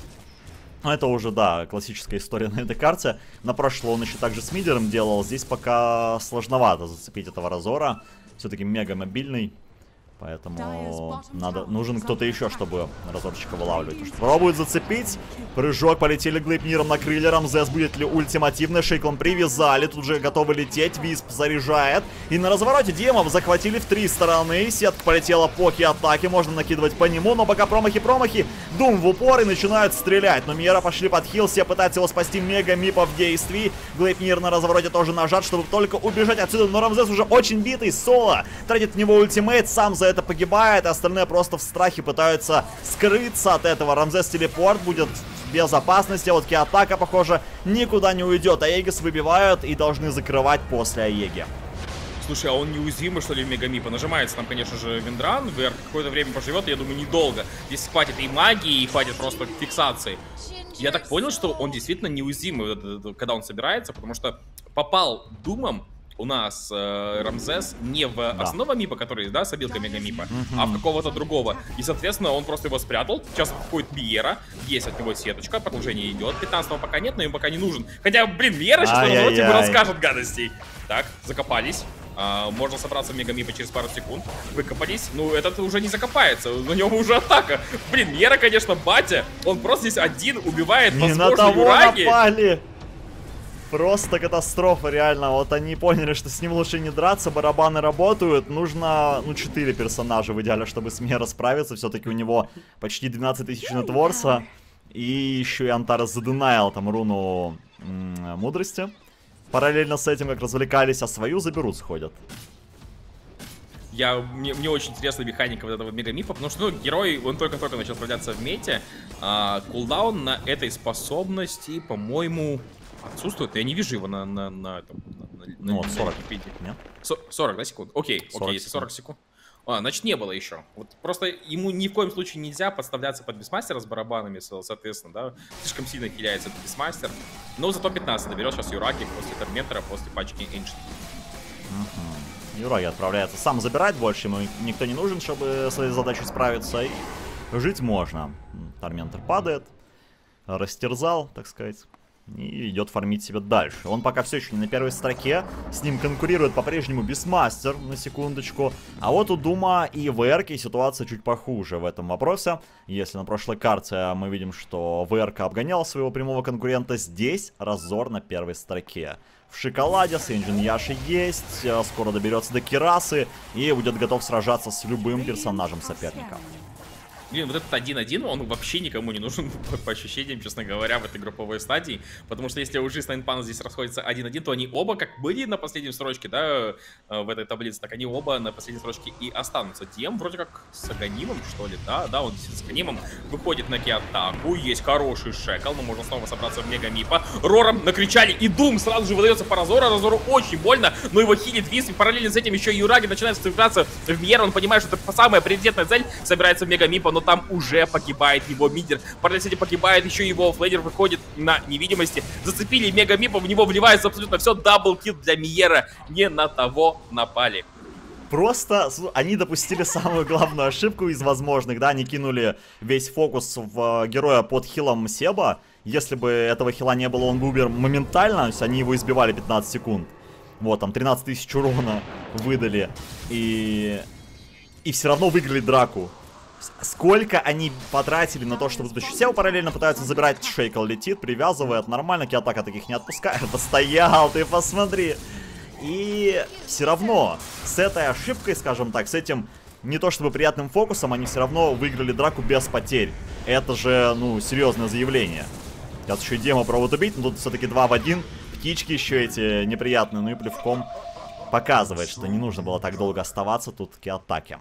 Ну, это уже, да, классическая история на этой карте. На прошлое он еще также с мидером делал. Здесь пока сложновато зацепить этого Разора. Все-таки мега мобильный. Поэтому надо, нужен кто-то еще, чтобы разорчика вылавливать. Потому что пробует зацепить. Прыжок, полетели Глейпниром на крылья. Рамзес будет ли ультимативный? Шейклом привязали. Тут же готовы лететь. Висп заряжает. И на развороте Демов захватили в три стороны. Сетка полетела по атаки. Можно накидывать по нему. Но пока промахи-промахи. Дум в упор и начинают стрелять. Но Мьера пошли под хил. Все пытаются его спасти. Мега Мипа в действии. Глейпнир на развороте тоже нажат, чтобы только убежать отсюда. Но Рамзес уже очень битый. Соло тратит в него ультимейт. Сам за это погибает. Остальные просто в страхе пытаются скрыться от этого. Рамзес телепорт будет безопасности. А вот Киатака, похоже, никуда не уйдет. Аегис выбивают и должны закрывать после Аеги. Слушай, а он неуязвимый, что ли, в Мегамипа? Нажимается там, конечно же, Виндран, VR какое-то время поживет, я думаю, недолго. Здесь хватит и магии, и хватит просто фиксации. Я так понял, что он действительно неуязвимый, когда он собирается, потому что попал Думом у нас э, Рамзес не в основного Мипа, который, да, с обилкой Мегамипа, а в какого-то другого. И, соответственно, он просто его спрятал. Сейчас подходит Биера, есть от него сеточка, продолжение идет. 15 пока нет, но им пока не нужен. Хотя, блин, Биера сейчас развороте ему Ай-яй-яй. расскажет гадостей. Так, закопались. А, можно собраться в Мегамипа через пару секунд. Выкопались. Ну, этот уже не закопается. На него уже атака. Блин, Мьера, конечно, батя. Он просто здесь один убивает, Не на того Юраги. напали! Просто катастрофа, реально. Вот они поняли, что с ним лучше не драться, барабаны работают. Нужно, ну, 4 персонажа в идеале, чтобы с Мера справиться. Все-таки у него почти 12 тысяч нетворса. И еще и Антарес заденайл там руну мудрости. Параллельно с этим, как развлекались, а свою заберут, сходят. Я, мне, мне очень интересна механика вот этого мегамипа, потому что, ну, герой, он только-только начал справляться в мете. А, кулдаун на этой способности, по-моему, отсутствует. Я не вижу его на, на, на этом. На, на- Ну, вот на 40. Википедии. Нет? Со- 40, да, секунд? Окей, 40 окей, если 40 секунд. А, значит, не было еще. Вот просто ему ни в коем случае нельзя подставляться под бисмастера с барабанами, со- соответственно, да. Слишком сильно хиляется этот бисмастер. Но зато 15 доберет сейчас Юраки после Торментора, после пачки Ancient. Юраги отправляется сам забирать больше, ему никто не нужен, чтобы с этой задачей справиться. И жить можно. Торментор падает. Растерзал, так сказать. И идет фармить себе дальше. Он пока все еще не на первой строке, с ним конкурирует по-прежнему Бисмастер, на секундочку. А вот у Дума и ВРК ситуация чуть похуже в этом вопросе. Если на прошлой карте мы видим, что ВРК обгонял своего прямого конкурента, здесь разор на первой строке. В шоколаде Сэнджин Яши есть, э, скоро доберется до Кирасы и будет готов сражаться с любым персонажем соперника. Блин, вот этот 1-1, он вообще никому не нужен, [LAUGHS] по, по ощущениям, честно говоря, в этой групповой стадии. Потому что если у Жиз Найнпана здесь расходятся 1-1, то они оба, как были на последней строчке, да, э, в этой таблице, так они оба на последней строчке и останутся. Дем вроде как с Аганимом, что ли, да, да, он с Аганимом выходит на Киатаку, есть хороший шекал, но можно снова собраться в Мега Мипа. Рором накричали, и Дум сразу же выдается по Разору, Разору очень больно, но его хилит Вис, и параллельно с этим еще Юраги начинает вцепляться в Мьер, он понимает, что это самая приоритетная цель, собирается в Мега Мипа, но там уже погибает его мидер. Параллельно с этим погибает еще его флейдер, выходит на невидимости. Зацепили мега мипа, в него вливается абсолютно все. Даблкил для Миера. Не на того напали. Просто они допустили самую главную ошибку из возможных, да, они кинули весь фокус в героя под хилом Себа. Если бы этого хила не было, он бы умер моментально, то есть они его избивали 15 секунд. Вот, там 13 тысяч урона выдали. И... И все равно выиграли драку сколько они потратили на то, чтобы вытащить Сео, параллельно пытаются забирать, Шейкл летит, привязывает, нормально, Киатака таких не отпускает, [LAUGHS] постоял, ты посмотри. И все равно, с этой ошибкой, скажем так, с этим не то чтобы приятным фокусом, они все равно выиграли драку без потерь. Это же, ну, серьезное заявление. Сейчас еще и демо пробуют убить, но тут все-таки 2 в 1. Птички еще эти неприятные, ну и плевком показывает, что не нужно было так долго оставаться тут к атаке.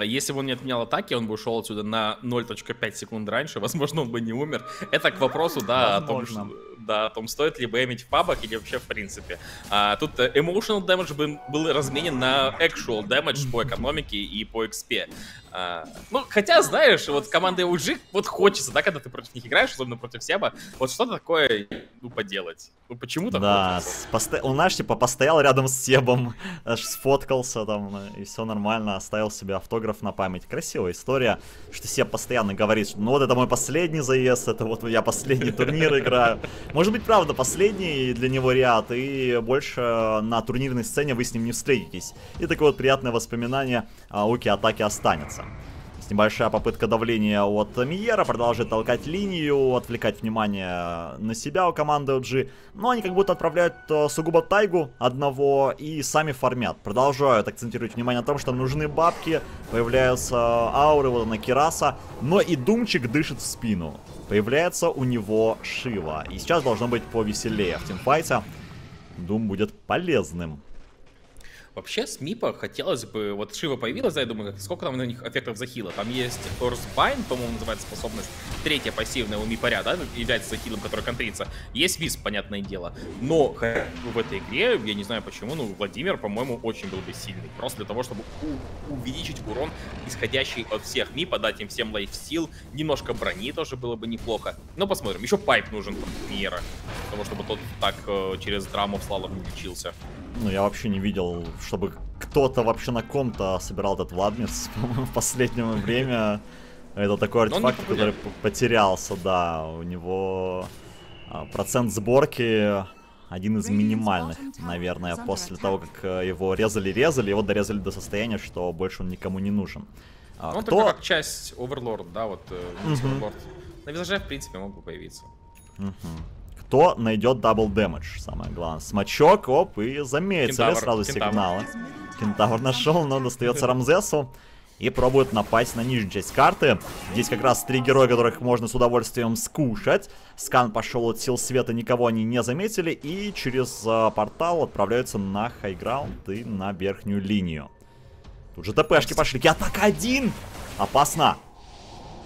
А если бы он не отменял атаки, он бы ушел отсюда на 0.5 секунд раньше, [LAUGHS] возможно, он бы не умер. Это к вопросу, да, о том, что, да, о том, стоит ли бэмить в пабах или вообще в принципе. А, тут э, emotional damage был, был разменен на actual damage по [LAUGHS] экономике и по XP. А, ну, хотя, знаешь, вот команда OG, вот хочется, да, когда ты против них играешь, особенно против Себа, вот что-то такое, ну, поделать. Ну, почему-то Да, посто... он, знаешь, типа, постоял рядом с Себом, аж сфоткался там, и все нормально, оставил себе автограф на память. Красивая история, что Себ постоянно говорит, что, ну, вот это мой последний заезд, это вот я последний турнир играю. Может быть, правда, последний для него ряд, и больше на турнирной сцене вы с ним не встретитесь. И такое вот приятное воспоминание о Уки атаки останется. Небольшая попытка давления от Миера, продолжает толкать линию, отвлекать внимание на себя у команды OG. Но они как будто отправляют э, сугубо Тайгу одного и сами фармят. Продолжают акцентировать внимание на том, что нужны бабки, появляются ауры, вот она Кираса, но и Думчик дышит в спину. Появляется у него Шива. И сейчас должно быть повеселее в тимфайте. Дум будет полезным. Вообще, с Мипа хотелось бы... Вот Шива появилась, да, я думаю, сколько там на них эффектов захила? Там есть Орсбайн, по-моему, называется способность. Третья пассивная у Мипаря, да, является захилом, который контрится. Есть Виз, понятное дело. Но в этой игре, я не знаю почему, ну, Владимир, по-моему, очень был бы сильный. Просто для того, чтобы увеличить урон, исходящий от всех Мипа, дать им всем лайфстил, немножко брони тоже было бы неплохо. Но посмотрим. Еще пайп нужен для того, чтобы тот так э, через драму в слалом не лечился. Ну, я вообще не видел, чтобы кто-то вообще на ком-то собирал этот Владмирс, [LAUGHS] в последнее время. Это такой артефакт, который потерялся, да. У него а, процент сборки один из минимальных, наверное, после того, как э, его резали-резали, его дорезали до состояния, что больше он никому не нужен. А, он кто... только как часть Оверлорд, да, вот uh-huh. На визаже, в принципе, мог бы появиться. Uh-huh кто найдет double damage, самое главное. Смочок, оп, и заметили сразу Кентавр. сигналы. Кентавр нашел, но достается Рамзесу. И пробует напасть на нижнюю часть карты. Здесь как раз три героя, которых можно с удовольствием скушать. Скан пошел от сил света, никого они не заметили. И через э, портал отправляются на high ground и на верхнюю линию. Тут же ТПшки пошли. Атака один! Опасно.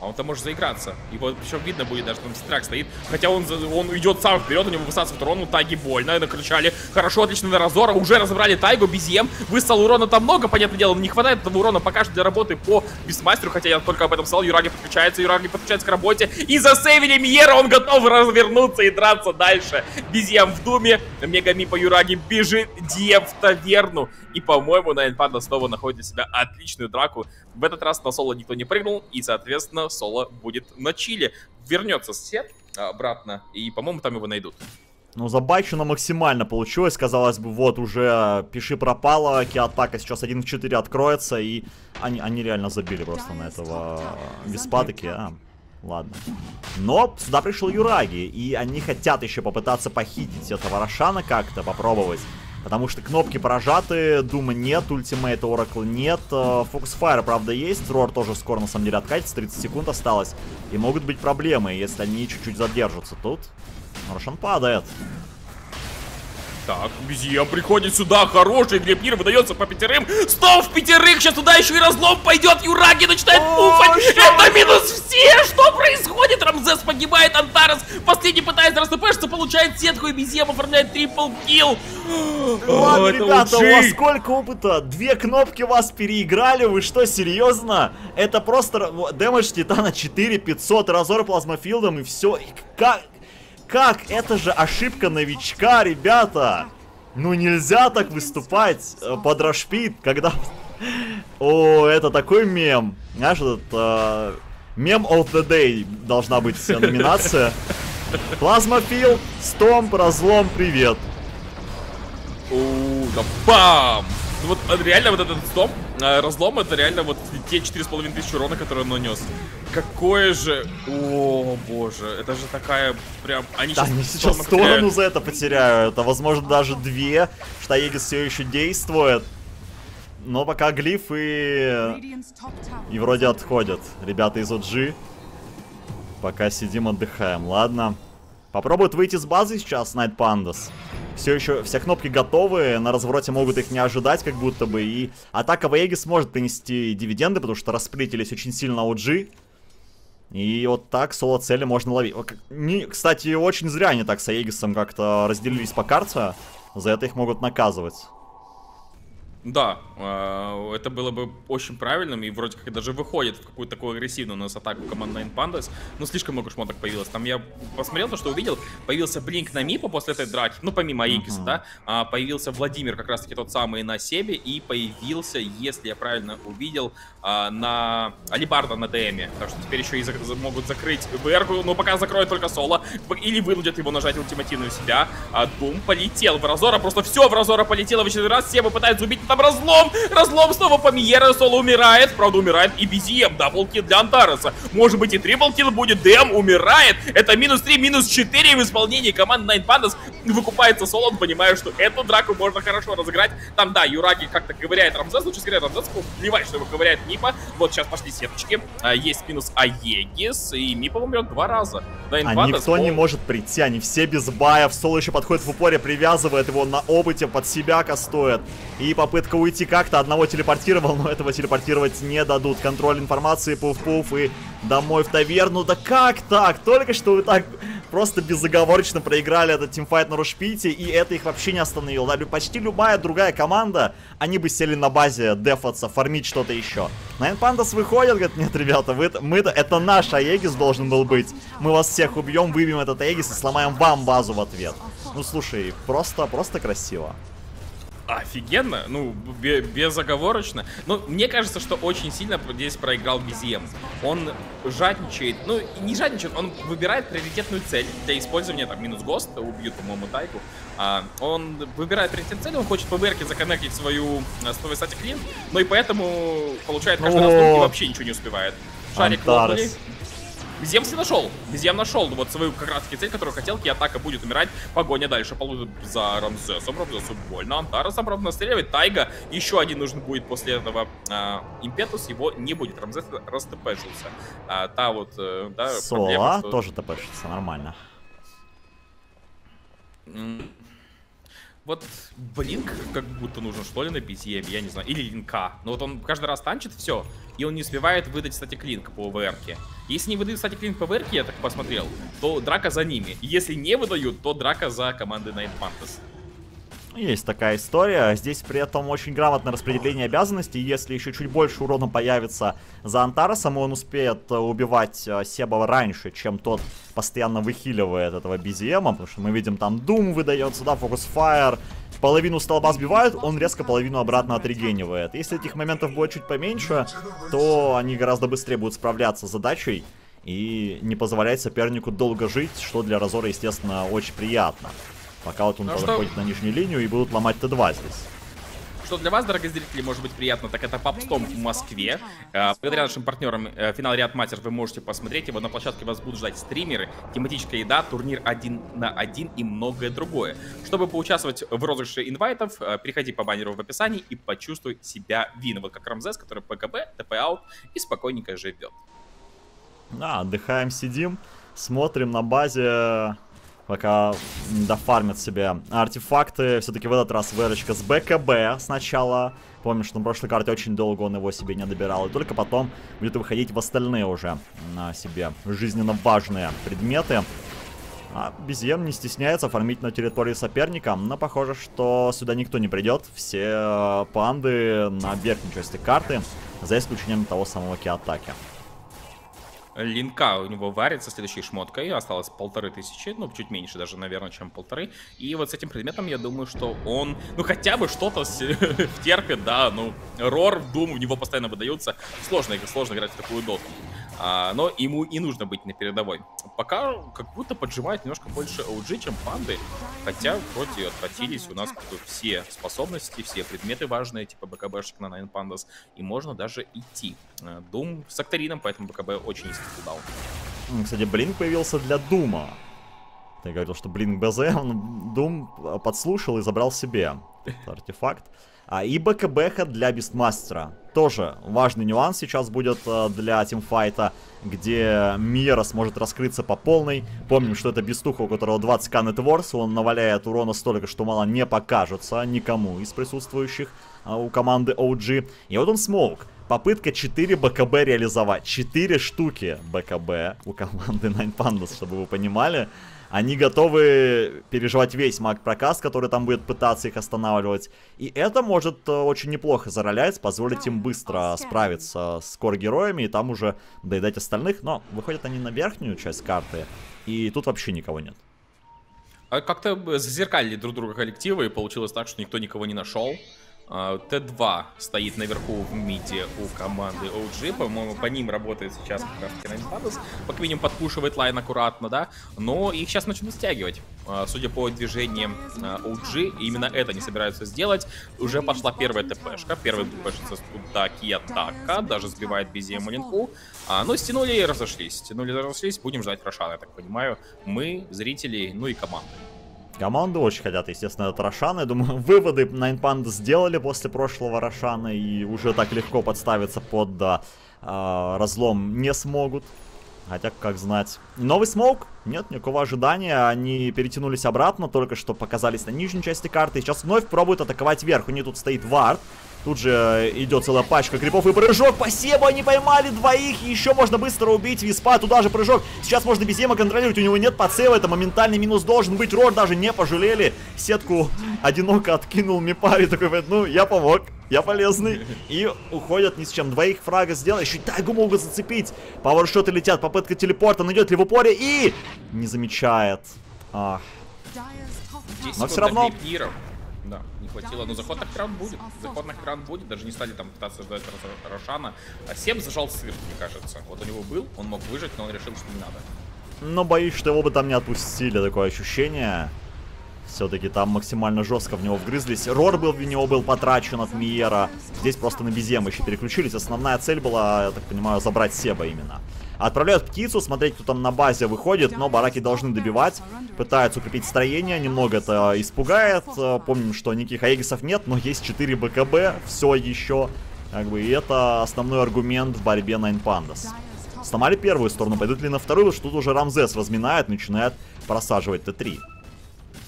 А он там может заиграться. Его причем видно будет, даже там страх стоит. Хотя он, он идет сам вперед, у него высасывает урон, у Таги больно, накричали. Хорошо, отлично на разора. Уже разобрали Тайгу, Безьем. Высал урона там много, понятное дело, не хватает этого урона пока что для работы по Бисмастеру. Хотя я только об этом сказал. Юраги подключается, Юраги подключается к работе. И засейвили Мьера, он готов развернуться и драться дальше. Безьем в думе. Мегами по Юраги бежит Дием в таверну. И, по-моему, на Энпанда снова находит себя отличную драку. В этот раз на соло никто не прыгнул. И, соответственно, соло будет на чиле. Вернется Сет, обратно. И, по-моему, там его найдут. Ну, забайчено максимально получилось. Казалось бы, вот уже пиши пропало, Киатака сейчас 1 в 4 откроется, и они, они реально забили просто на этого Виспа такие. А, ладно. Но сюда пришел Юраги, и они хотят еще попытаться похитить этого Рошана как-то, попробовать. Потому что кнопки прожаты, Дума нет, ультимейта Оракл нет, Фокус Файр, правда, есть, Рор тоже скоро, на самом деле, откатится, 30 секунд осталось. И могут быть проблемы, если они чуть-чуть задержатся тут. Рошан падает. Так, Безьем приходит сюда, хороший, Глебнир выдается по пятерым. Стол в пятерых, сейчас туда еще и разлом пойдет, Юраги начинает пуфать. Это минус все, что происходит? Рамзес погибает, Антарес последний пытается растопешиться, получает сетку, и Безьем оформляет трипл килл. Ладно, ребята, у вас сколько опыта? Две кнопки вас переиграли, вы что, серьезно? Это просто дэмэдж Титана 4, 500, разор плазмофилдом и все. Как, как? Это же ошибка новичка, ребята! Ну нельзя так выступать э, под рашпит, когда... [LAUGHS] О, это такой мем. Знаешь, этот... Э, мем of the day должна быть номинация. Плазмофил, стомп, разлом, привет. О, да бам! Ну вот э, реально вот этот стом, э, разлом, это реально вот те 4,5 тысячи урона, которые он нанес. Какое же... О, боже, это же такая прям... Они да, сейчас, они сейчас сторону потеряют. за это потеряют, а возможно даже две, что Егис все еще действует. Но пока глиф и... И вроде отходят ребята из OG. Пока сидим, отдыхаем, ладно. Попробуют выйти с базы сейчас, Night Pandas все еще, все кнопки готовы, на развороте могут их не ожидать, как будто бы, и атака Веги сможет принести дивиденды, потому что расплетились очень сильно OG, и вот так соло-цели можно ловить. Кстати, очень зря они так с Аегисом как-то разделились по карте, за это их могут наказывать. Да, э, это было бы очень правильным, и вроде как даже выходит в какую-то такую агрессивную у нас атаку команд Nine Pandas, но слишком много шмоток появилось. Там я посмотрел то, что увидел, появился Блинк на Мипа после этой драки, ну помимо Аикиса, uh -huh. да, а, появился Владимир, как раз таки тот самый на Себе, и появился, если я правильно увидел, а, на Алибарда на ДМе. Так что теперь еще и могут закрыть ВР, но пока закроют только Соло, или вынудят его нажать ультимативную себя. А Дум полетел в Разора, просто все в Разора полетело в очередной раз, все пытаются убить там разлом. Разлом снова по Мьера. Соло умирает. Правда, умирает и BZM. Даблкил для Антареса. Может быть и триплкил будет. Дэм умирает. Это минус 3, минус 4 в исполнении команды Nine Pandas. Выкупается Соло. Он понимает, что эту драку можно хорошо разыграть. Там, да, Юраги как-то ковыряет Рамзес. Лучше сказать, Рамзес плевать, что его ковыряет Мипа. Вот сейчас пошли сеточки. А, есть минус Аегис. И Мипа умрет два раза. Nine а Pandas, никто он... не может прийти. Они все без баев. Соло еще подходит в упоре, привязывает его на опыте, под себя кастует. И попытка уйти как-то. Одного телепортировал, но этого телепортировать не дадут. Контроль информации, пуф-пуф и домой в таверну. Да как так? Только что вы так просто безоговорочно проиграли этот тимфайт на Рушпите, и это их вообще не остановило. Да, почти любая другая команда, они бы сели на базе дефаться, фармить что-то еще. Найн Пандас выходит, говорит, нет, ребята, вы, мы это наш Аегис должен был быть. Мы вас всех убьем, выбьем этот Аегис и сломаем вам базу в ответ. Ну, слушай, просто, просто красиво офигенно, ну, безоговорочно. Но мне кажется, что очень сильно здесь проиграл BZM. Он жадничает, ну, не жадничает, он выбирает приоритетную цель для использования, там, минус ГОСТ, убьют, по-моему, Тайку. А, он выбирает приоритетную цель, он хочет по ВРК законнектить свою, э, свой статик клин, но и поэтому получает каждый раз вообще ничего не успевает. Шарик лопнули. Земс не нашел. Зем нашел вот свою как раз таки цель, которую хотел. атака будет умирать. Погоня дальше получит за Рамзесом. Рамзесу больно. Антаресом, правда, настреливает. Тайга. Еще один нужен будет после этого. А, импетус его не будет. Рамзес растпешился. А, та вот, э, да, Сола проблема, что... тоже тпшится. Нормально. Вот Блинк как будто нужен, что ли, на BTM, я не знаю. Или Линка. Но вот он каждый раз танчит, все. И он не успевает выдать, кстати, клинк по ВРКе. Если не выдают, кстати, клинк по ВРКе, я так посмотрел, то драка за ними. Если не выдают, то драка за командой Night Panthers. Есть такая история. Здесь при этом очень грамотное распределение обязанностей. Если еще чуть больше урона появится за Антаресом, он успеет э, убивать э, Себова раньше, чем тот постоянно выхиливает этого BZM, потому что мы видим там Doom выдается, да, Focus Fire, половину столба сбивают, он резко половину обратно отрегенивает. Если этих моментов будет чуть поменьше, то они гораздо быстрее будут справляться с задачей. и не позволяет сопернику долго жить, что для Разора, естественно, очень приятно. Пока вот он ну, заходит на нижнюю линию и будут ломать Т2 здесь. Что для вас, дорогие зрители, может быть приятно, так это Папстом в Москве. Э, благодаря нашим партнерам э, финал Riyadh Masters вы можете посмотреть его. На площадке вас будут ждать стримеры, тематическая еда, турнир один на один и многое другое. Чтобы поучаствовать в розыгрыше инвайтов, э, переходи по баннеру в описании и почувствуй себя вин. Вот как Рамзес, который БКБ, ТП- out и спокойненько живет. Да, отдыхаем, сидим, смотрим на базе пока дофармят себе артефакты. Все-таки в этот раз выручка с БКБ сначала. Помню, что на прошлой карте очень долго он его себе не добирал. И только потом будет выходить в остальные уже на себе жизненно важные предметы. А Безьем не стесняется оформить на территории соперника, но похоже, что сюда никто не придет. Все панды на верхней части карты, за исключением того самого Киатаки. Линка у него варится следующей шмоткой, осталось полторы тысячи, ну, чуть меньше даже, наверное, чем полторы. И вот с этим предметом я думаю, что он, ну, хотя бы что-то [LAUGHS] втерпит, да, ну, Рор, Дум, у него постоянно выдаются. Сложно, сложно играть в такую доту. А, но ему и нужно быть на передовой. Пока как будто поджимает немножко больше OG, чем панды. Хотя вроде отхватились у нас все способности, все предметы важные, типа БКБшек на Nine Pandas. И можно даже идти. Дум с Акторином, поэтому БКБ очень низкий кулдаун. Кстати, Blink появился для Дума. Ты говорил, что Blink БЗ, он Дум подслушал и забрал себе этот артефакт. А, и БКБха для Бистмастера. Тоже важный нюанс сейчас будет а, для тимфайта, где Мира сможет раскрыться по полной. Помним, что это Бистуха, у которого 20к net worth, он наваляет урона столько, что мало не покажется никому из присутствующих а, у команды OG. И вот он smoke. Попытка 4 БКБ реализовать. 4 штуки БКБ у команды Nine Pandas, чтобы вы понимали. Они готовы переживать весь маг-прокаст, который там будет пытаться их останавливать. И это может э, очень неплохо заролять, позволить им быстро справиться с кор-героями и там уже доедать остальных. Но выходят они на верхнюю часть карты, и тут вообще никого нет. А как-то зазеркалили друг друга коллективы, и получилось так, что никто никого не нашел. А, Т2 стоит наверху в миде у команды OG. По-моему, по ним работает сейчас как раз Кеннинг По минимум подпушивает лайн аккуратно, да. Но их сейчас начнут стягивать. А, судя по движениям OG, а, именно это не собираются сделать. Уже пошла первая ТПшка. Первый ТПшится туда Киатака. Даже сбивает Безему линку. А, ну, стянули и разошлись. Стянули и разошлись. Будем ждать Рошана, я так понимаю. Мы, зрители, ну и команда. Команды очень хотят, естественно, этот Рошан. Я думаю, [LAUGHS] выводы Nine сделали после прошлого Рошана и уже так легко подставиться под э, разлом не смогут. Хотя, как знать. Новый смоук? Нет никакого ожидания. Они перетянулись обратно, только что показались на нижней части карты. Сейчас вновь пробуют атаковать вверх. У них тут стоит вард. Тут же идет целая пачка крипов и прыжок. Спасибо, они поймали двоих. Еще можно быстро убить Виспа. Туда же прыжок. Сейчас можно без ема контролировать. У него нет подсейва. Это моментальный минус должен быть. Рор даже не пожалели. Сетку [LAUGHS] одиноко откинул Мипари. Такой, ну, я помог. Я полезный. И уходят ни с чем. Двоих фрага сделал. Еще и тайгу могут зацепить. Пауэршоты летят. Попытка телепорта. Найдет ли в упоре. И не замечает. Ах. Но все равно хватило. Но заход на кран будет. Заход на кран будет. Даже не стали там пытаться ждать Рошана. А 7 зажал сыр, мне кажется. Вот у него был, он мог выжить, но он решил, что не надо. Но боюсь, что его бы там не отпустили, такое ощущение. Все-таки там максимально жестко в него вгрызлись. Рор был в него был потрачен от Миера. Здесь просто на Безем еще переключились. Основная цель была, я так понимаю, забрать Себа именно. Отправляют птицу, смотреть, кто там на базе выходит, но бараки должны добивать. Пытаются укрепить строение, немного это испугает. Помним, что никаких аегисов нет, но есть 4 БКБ, все еще. Как бы, и это основной аргумент в борьбе Nine Pandas. Сломали первую сторону, пойдут ли на вторую, что тут уже Рамзес разминает, начинает просаживать Т3.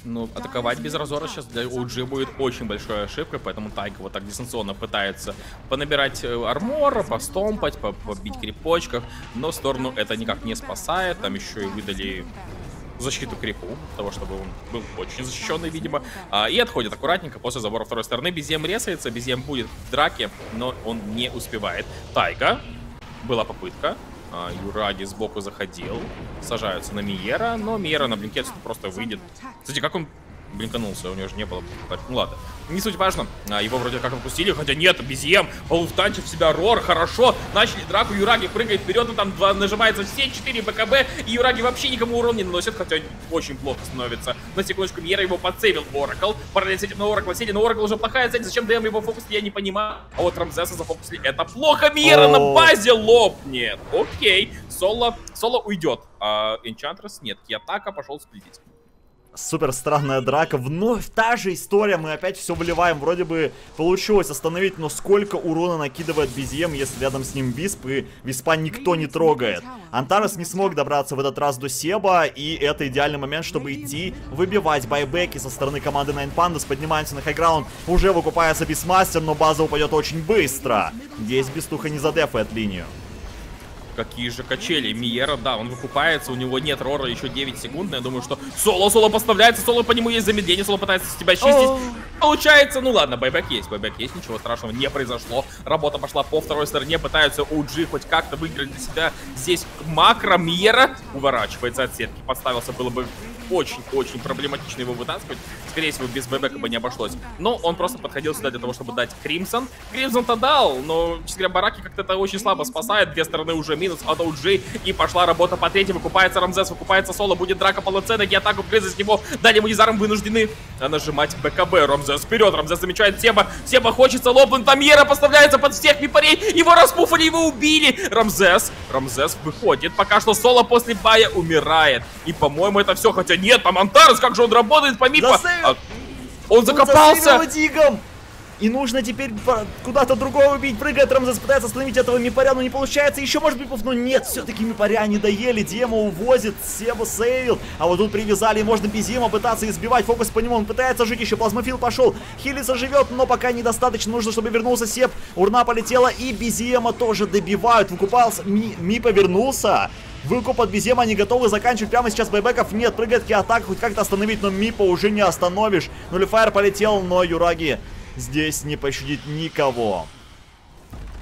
Ну, атаковать без разора сейчас для OG будет очень большой ошибкой, поэтому Тайка вот так дистанционно пытается понабирать э, армора, постомпать, побить крипочков, но сторону это никак не спасает, там еще и выдали защиту крипу, того, чтобы он был очень защищенный, видимо, а, и отходит аккуратненько после забора второй стороны. Безем резается, Безем будет в драке, но он не успевает. Тайка, была попытка, а, Юраги сбоку заходил. Сажаются на Миера, но Миера на блинке просто выйдет. Кстати, как он блинканулся, у него же не было. Ну ладно. Не суть важно. А, его вроде как отпустили, хотя нет, Безьем, полуфтанчив себя Рор, хорошо. Начали драку, Юраги прыгает вперед, и там два, нажимается все 4 БКБ, и Юраги вообще никому урон не наносит, хотя очень плохо становится. На секундочку, Мьера его подсейвил Оракл. Параллельно с этим на Оракла сели, но Оракл уже плохая цель, зачем ДМ его фокусили, я не понимаю. А вот Рамзеса зафокусили, это плохо, Мьера на базе лопнет. Окей, Соло, Соло уйдет, а Энчантрес нет, Киатака пошел сплитить супер странная драка. Вновь та же история, мы опять все выливаем. Вроде бы получилось остановить, но сколько урона накидывает Безьем, если рядом с ним Висп, и Виспа никто не трогает. Антарес не смог добраться в этот раз до Себа, и это идеальный момент, чтобы идти выбивать байбеки со стороны команды Nine Pandas. Поднимаемся на хайграунд, уже выкупается Бисмастер, но база упадет очень быстро. Здесь Бестуха не задефает линию. Какие же качели. Миера, да, он выкупается, у него нет Рора еще 9 секунд, но я думаю, что Соло, Соло поставляется, Соло по нему есть замедление, Соло пытается с тебя чистить. Получается, ну ладно, байбек есть, байбек есть, ничего страшного не произошло. Работа пошла по второй стороне, пытаются OG хоть как-то выиграть для себя. Здесь макро Миера уворачивается от сетки, подставился, было бы очень-очень проблематично его вытаскивать. Скорее всего, без бэбека бы не обошлось. Но он просто подходил сюда для того, чтобы дать Кримсон. Кримсон-то дал, но, честно говоря, Бараки как-то это очень слабо спасает. Две стороны уже минус от OG. И пошла работа по третьей. Выкупается Рамзес, выкупается Соло. Будет драка полноценная. И атаку близость него. Далее Мунизаром вынуждены нажимать БКБ. Рамзес вперед. Рамзес замечает Себа. Себа хочется лопнуть. Там Ера поставляется под всех мипарей. Его распуфали, его убили. Рамзес. Рамзес выходит. Пока что Соло после бая умирает. И, по-моему, это все. Хотя нет, там Антарес, как же он работает по мипа. А... Он закопался. Он и нужно теперь куда-то другого убить. Прыгает Рамзес, пытается остановить этого Мипаря, но не получается. Еще может быть но нет, все-таки Мипаря не доели. Дема увозит, Себа сейвил. А вот тут привязали, и можно без Дема пытаться избивать. Фокус по нему, он пытается жить еще. Плазмофил пошел. Хилиса живет, но пока недостаточно. Нужно, чтобы вернулся Себ. Урна полетела, и Безема тоже добивают. Выкупался, Ми, Ми повернулся. Выкуп от Безема, они готовы заканчивать прямо сейчас байбеков. Нет, прыгает атака, хоть как-то остановить, но Мипа уже не остановишь. Нулифайр полетел, но Юраги здесь не пощадит никого.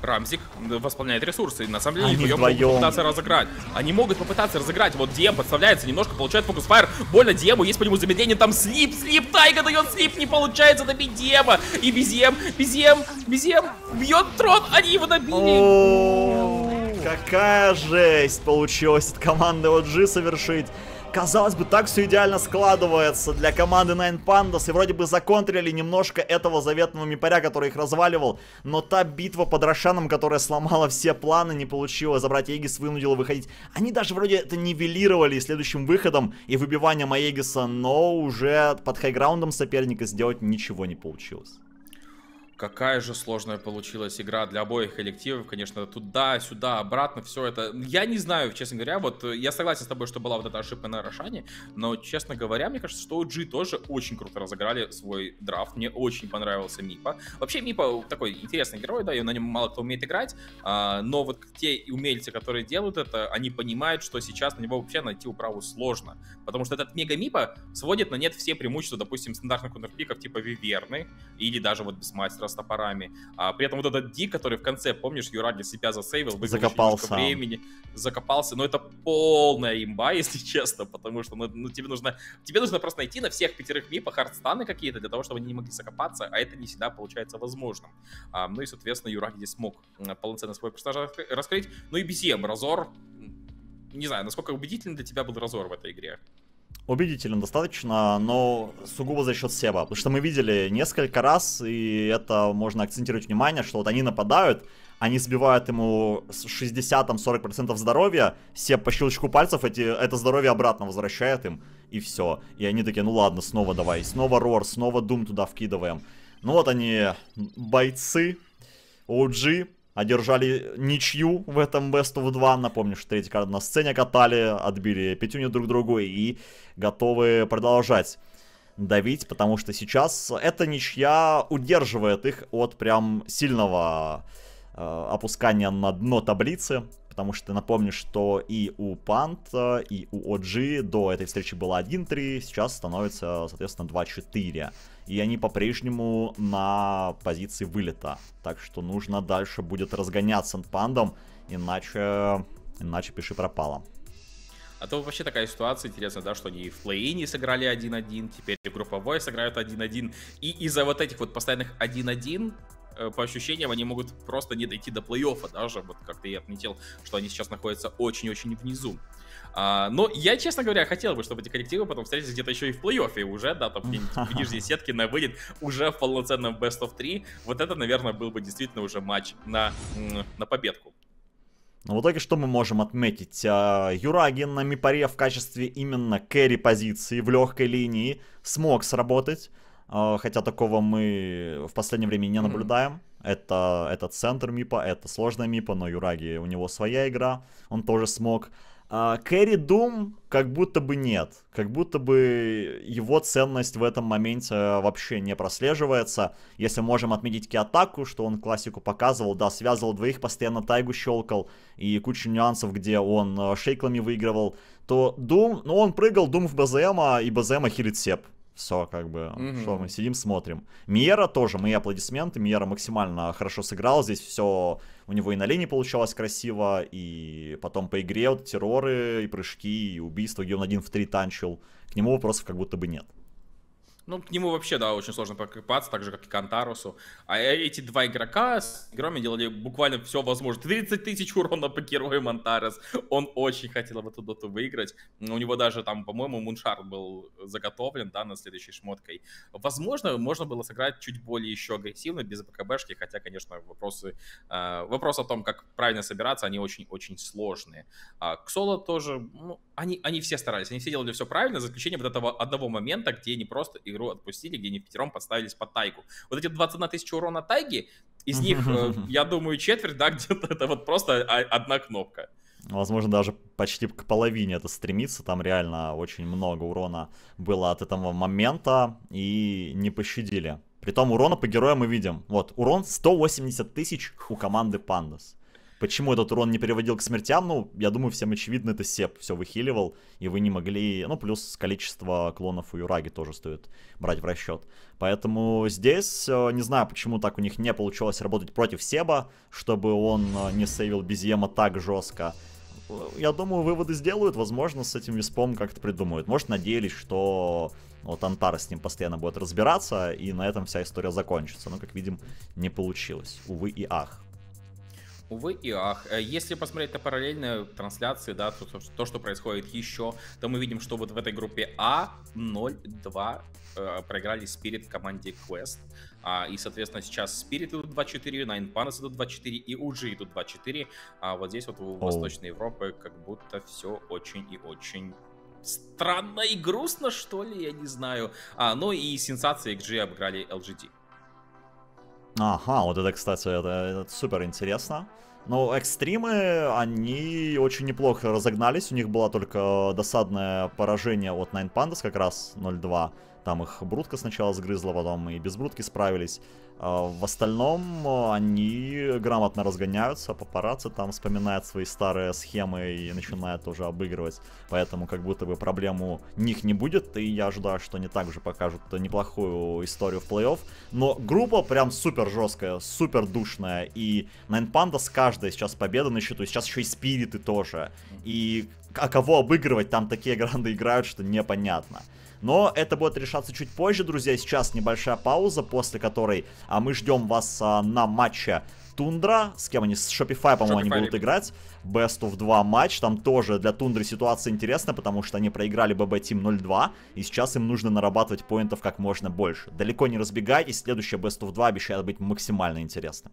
Рамзик восполняет ресурсы. На самом деле, они вдвоем могут попытаться разыграть. Они могут попытаться разыграть. Вот Дием подставляется немножко, получает фокус фаер. Больно Диему, есть по нему замедление. Там слип, слип, Тайга дает слип, не получается добить Диема. И Безем, Безем, Безем бьет трон, они его добили. Какая жесть получилась от команды OG совершить. Казалось бы, так все идеально складывается для команды Nine Pandas. И вроде бы законтрили немножко этого заветного мипаря, который их разваливал. Но та битва под Рошаном, которая сломала все планы, не получилось. Забрать Эгис вынудила выходить. Они даже вроде это нивелировали следующим выходом и выбиванием Аегиса. Но уже под хайграундом соперника сделать ничего не получилось. Какая же сложная получилась игра для обоих коллективов, конечно, туда, сюда, обратно, все это. Я не знаю, честно говоря, вот э, я согласен с тобой, что была вот эта ошибка на Рошане, но, честно говоря, мне кажется, что OG тоже очень круто разыграли свой драфт. Мне очень понравился Мипа. Вообще, Мипа такой интересный герой, да, и на нем мало кто умеет играть, а, но вот те умельцы, которые делают это, они понимают, что сейчас на него вообще найти управу сложно, потому что этот мега Мипа сводит на нет все преимущества, допустим, стандартных контрпиков типа Виверны или даже вот Бесмастера с топорами. А при этом вот этот Ди, который в конце, помнишь, Юра для себя засейвил, закопался. времени, закопался. Но это полная имба, [LAUGHS] если честно, потому что ну, ну, тебе нужно тебе нужно просто найти на всех пятерых мипах хардстаны какие-то для того, чтобы они не могли закопаться, а это не всегда получается возможным. А, ну и, соответственно, здесь смог полноценно свой персонаж раскрыть. Ну и BCM, Разор, не знаю, насколько убедительный для тебя был Разор в этой игре убедителен достаточно, но сугубо за счет Себа. Потому что мы видели несколько раз, и это можно акцентировать внимание, что вот они нападают, они сбивают ему 60-40% здоровья, Себ по щелчку пальцев эти, это здоровье обратно возвращает им, и все. И они такие, ну ладно, снова давай, снова Рор, снова Дум туда вкидываем. Ну вот они, бойцы, OG, одержали ничью в этом Best of 2. Напомню, что третий карт на сцене катали, отбили пятюню друг другу и готовы продолжать давить, потому что сейчас эта ничья удерживает их от прям сильного э, опускания на дно таблицы. Потому что напомню, что и у Пант, и у OG до этой встречи было 1-3, сейчас становится, соответственно, 2-4 и они по-прежнему на позиции вылета. Так что нужно дальше будет разгоняться пандом, иначе, иначе пиши пропало. А то вообще такая ситуация интересная, да, что они в плей-ине сыграли 1-1, теперь групповой сыграют 1-1, и из-за вот этих вот постоянных 1-1 э, по ощущениям, они могут просто не дойти до плей-оффа даже, вот как ты и отметил, что они сейчас находятся очень-очень внизу. А, но я, честно говоря, хотел бы, чтобы эти коллективы потом встретились где-то еще и в плей-оффе уже, да, там в нижней [LAUGHS] сетке на выйдет уже в полноценном Best of 3. Вот это, наверное, был бы действительно уже матч на, на победку. Но в итоге что мы можем отметить? А, Юрагин на Мипаре в качестве именно кэрри позиции в легкой линии смог сработать. А, хотя такого мы в последнее время не наблюдаем. Это, это центр МИПа, это сложная МИПа, но Юраги, у него своя игра, он тоже смог. А, Кэрри Дум как будто бы нет. Как будто бы его ценность в этом моменте вообще не прослеживается. Если можем отметить Киатаку, что он классику показывал, да, связывал двоих, постоянно тайгу щелкал, и кучу нюансов, где он э, шейклами выигрывал, то Дум, ну он прыгал, Дум в БЗМ, и БЗМ хилит Сеп. Все, как бы, mm-hmm. что мы сидим, смотрим. Миера тоже, мои аплодисменты. Миера максимально хорошо сыграл. Здесь все у него и на линии получалось красиво, и потом по игре вот терроры, и прыжки, и убийства, где он один в три танчил. К нему вопросов как будто бы нет. Ну, к нему вообще, да, очень сложно покопаться, так же, как и к Антарусу. А эти два игрока с героями делали буквально все возможное. 30 тысяч урона по герою Антарес. Он очень хотел в эту доту выиграть. У него даже там, по-моему, Муншар был заготовлен, да, на следующей шмоткой. Возможно, можно было сыграть чуть более еще агрессивно, без БКБшки, хотя, конечно, вопросы, э, вопрос о том, как правильно собираться, они очень-очень сложные. А Ксола тоже, ну, они, они все старались, они все делали все правильно, за исключением вот этого одного момента, где они просто игру отпустили, где они пятером подставились под тайгу. Вот эти 21 тысяча урона тайги, из них, э, я думаю, четверть, да, [LAUGHS] где-то это вот просто одна кнопка. Возможно, даже почти к половине это стремится. Там реально очень много урона было от этого момента и не пощадили. Притом урона по героям мы видим. Вот, урон 180 тысяч у команды Пандас. Почему этот урон не переводил к смертям? Ну, я думаю, всем очевидно, это Сеп все выхиливал, и вы не могли... Ну, плюс количество клонов у Юраги тоже стоит брать в расчет. Поэтому здесь, э, не знаю, почему так у них не получилось работать против Себа, чтобы он э, не сейвил Безьема так жестко. Я думаю, выводы сделают, возможно, с этим виспом как-то придумают. Может, надеялись, что вот Антара с ним постоянно будет разбираться, и на этом вся история закончится. Но, как видим, не получилось. Увы и ах. Увы и ах. Э, если посмотреть на параллельные трансляции, да, то, то, что происходит еще, то мы видим, что вот в этой группе А 0-2 э, проиграли Spirit команде Quest. А, и, соответственно, сейчас Spirit идут 2-4, Nine Pandas идут 2-4 и UG идут 2-4. А вот здесь вот у oh. Восточной Европы как будто все очень и очень странно и грустно, что ли, я не знаю. А, ну и сенсации XG обыграли LGD. Ага, вот это, кстати, это, это супер интересно. Но экстримы, они очень неплохо разогнались. У них было только досадное поражение от Nine Pandas, как раз 0-2. Там их Брутка сначала сгрызла, потом и без Брутки справились. А, в остальном они грамотно разгоняются, папарацци там вспоминает свои старые схемы и начинает тоже обыгрывать. Поэтому как будто бы проблем у них не будет, и я ожидаю, что они также покажут неплохую историю в плей-офф. Но группа прям супер жесткая, супер душная, и Nine Panda с каждой сейчас победа на счету, сейчас еще и спириты тоже. И а кого обыгрывать, там такие [LAUGHS] гранды играют, что непонятно. Но это будет решаться чуть позже, друзья. Сейчас небольшая пауза, после которой а, мы ждем вас а, на матче Тундра, с кем они, с Shopify, по-моему, они будут играть. Best of 2 матч, там тоже для Тундры ситуация интересна, потому что они проиграли BB Team 0-2, и сейчас им нужно нарабатывать поинтов как можно больше. Далеко не разбегайтесь, следующее Best of 2 обещает быть максимально интересным.